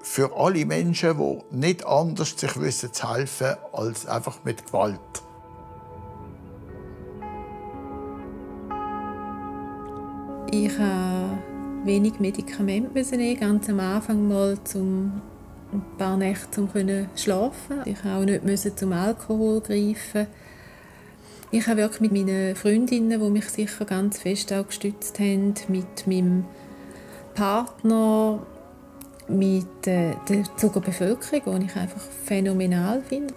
für alle Menschen, die nicht anders sich wissen zu helfen als einfach mit Gewalt. Ich musste wenig Medikamente nehmen, ganz am Anfang mal zum ein paar Nächte um zu schlafen. Ich auch nicht zum Alkohol greifen. Ich habe wirklich mit meinen Freundinnen, die mich sicher ganz fest auch gestützt haben, mit meinem Partner, mit äh, der Zuger Bevölkerung, die ich einfach phänomenal finde,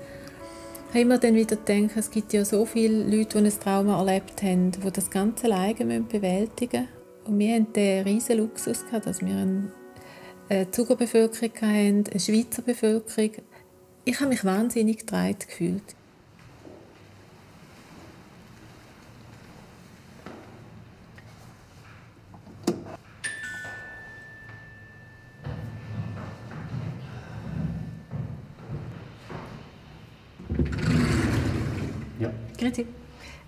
habe ich mir dann wieder gedacht, es gibt ja so viele Leute, die ein Trauma erlebt haben, die das Ganze alleine bewältigen müssen. Und wir hatten den riesen Luxus, dass wir eine Zugerbevölkerung hatten, eine Schweizer Bevölkerung. Ich habe mich wahnsinnig getragen gefühlt. Grüezi.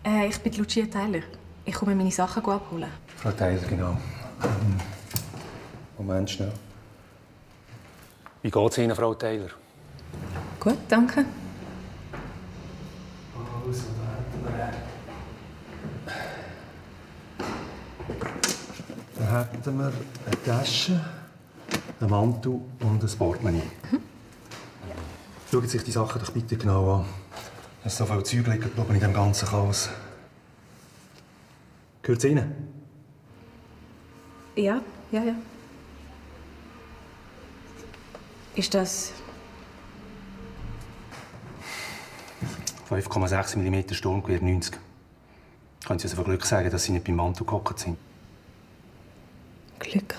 Äh, ich bin Lucia Tyler. Ich komme meine Sachen abholen. Frau Tyler, genau. Ähm, Moment schnell. Wie geht's Ihnen, Frau Taylor? Gut, danke. Also, da hätten wir eine Tasche, einen Mantel und ein Portemonnaie. Mhm. Schauen Sie sich die Sachen doch bitte genau an. Es so viele Zeug liegen in diesem ganzen Chaos. Gehört es Ihnen? Ja, ja, ja. Ist das 5,6 mm Sturmgewehr 90. Können Sie uns von Glück sagen, dass Sie nicht beim Mantel gehockt sind? Glück?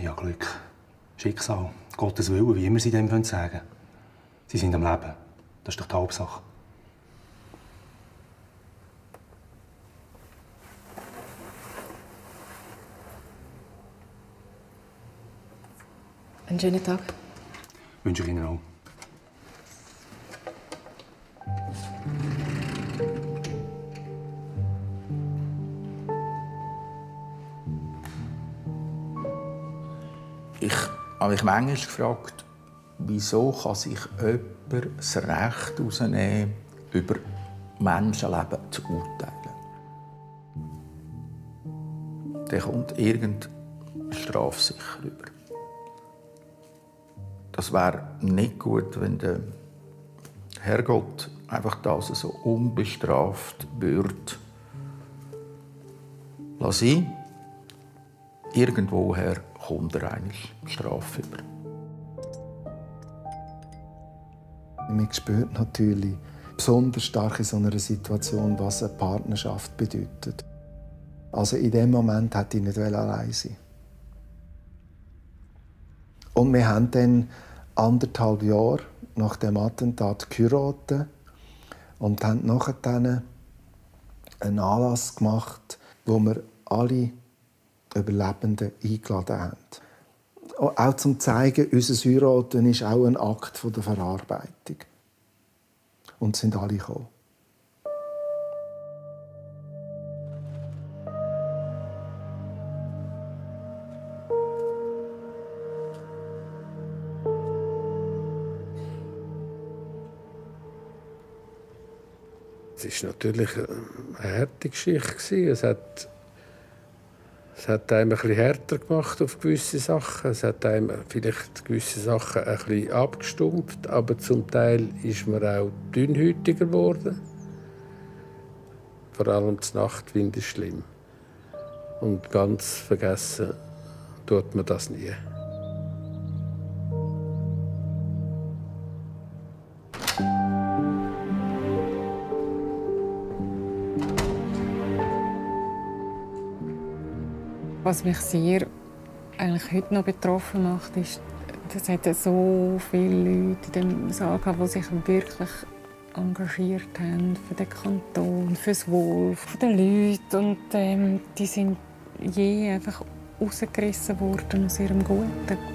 Ja, Glück. Schicksal. Gottes Willen, wie immer Sie dem sagen wollen. Sie sind am Leben. Das ist doch die Hauptsache. Einen schönen Tag? Wünsche ich Ihnen auch. Ich habe mich manchmal gefragt, wieso kann sich jemand das Recht herausnehmen, über Menschenleben zu urteilen. Der kommt irgendeine Strafe sicher über. Das wäre nicht gut, wenn der Herrgott einfach das so unbestraft würde lassen. Irgendwoher kommt er eigentlich Strafe über. Man spürt natürlich besonders stark in so einer Situation, was eine Partnerschaft bedeutet. Also in dem Moment hätte ich nicht allein sein Und wir haben dann anderthalb Jahre nach dem Attentat geheiratet und haben nachher dann einen Anlass gemacht, wo wir alle Überlebenden eingeladen haben. Auch zum zeigen, unser Heiraten ist auch ein Akt der Verarbeitung. Und sind alle gekommen. War natürlich eine harte Geschichte. Es hat, es hat einem ein bisschen härter gemacht auf gewisse Sachen. Es hat einem vielleicht gewisse Sachen bisschen abgestumpft. Aber zum Teil ist man auch dünnhäutiger geworden. Vor allem das Nachtwind ist schlimm. Und ganz vergessen tut man das nie. Was mich sehr eigentlich heute noch betroffen macht, ist, dass es so viele Leute in dem Saal gab, die sich wirklich engagiert haben für den Kanton, für das Wohl der Leute. Und ähm, die sind je einfach rausgerissen worden aus ihrem Guten.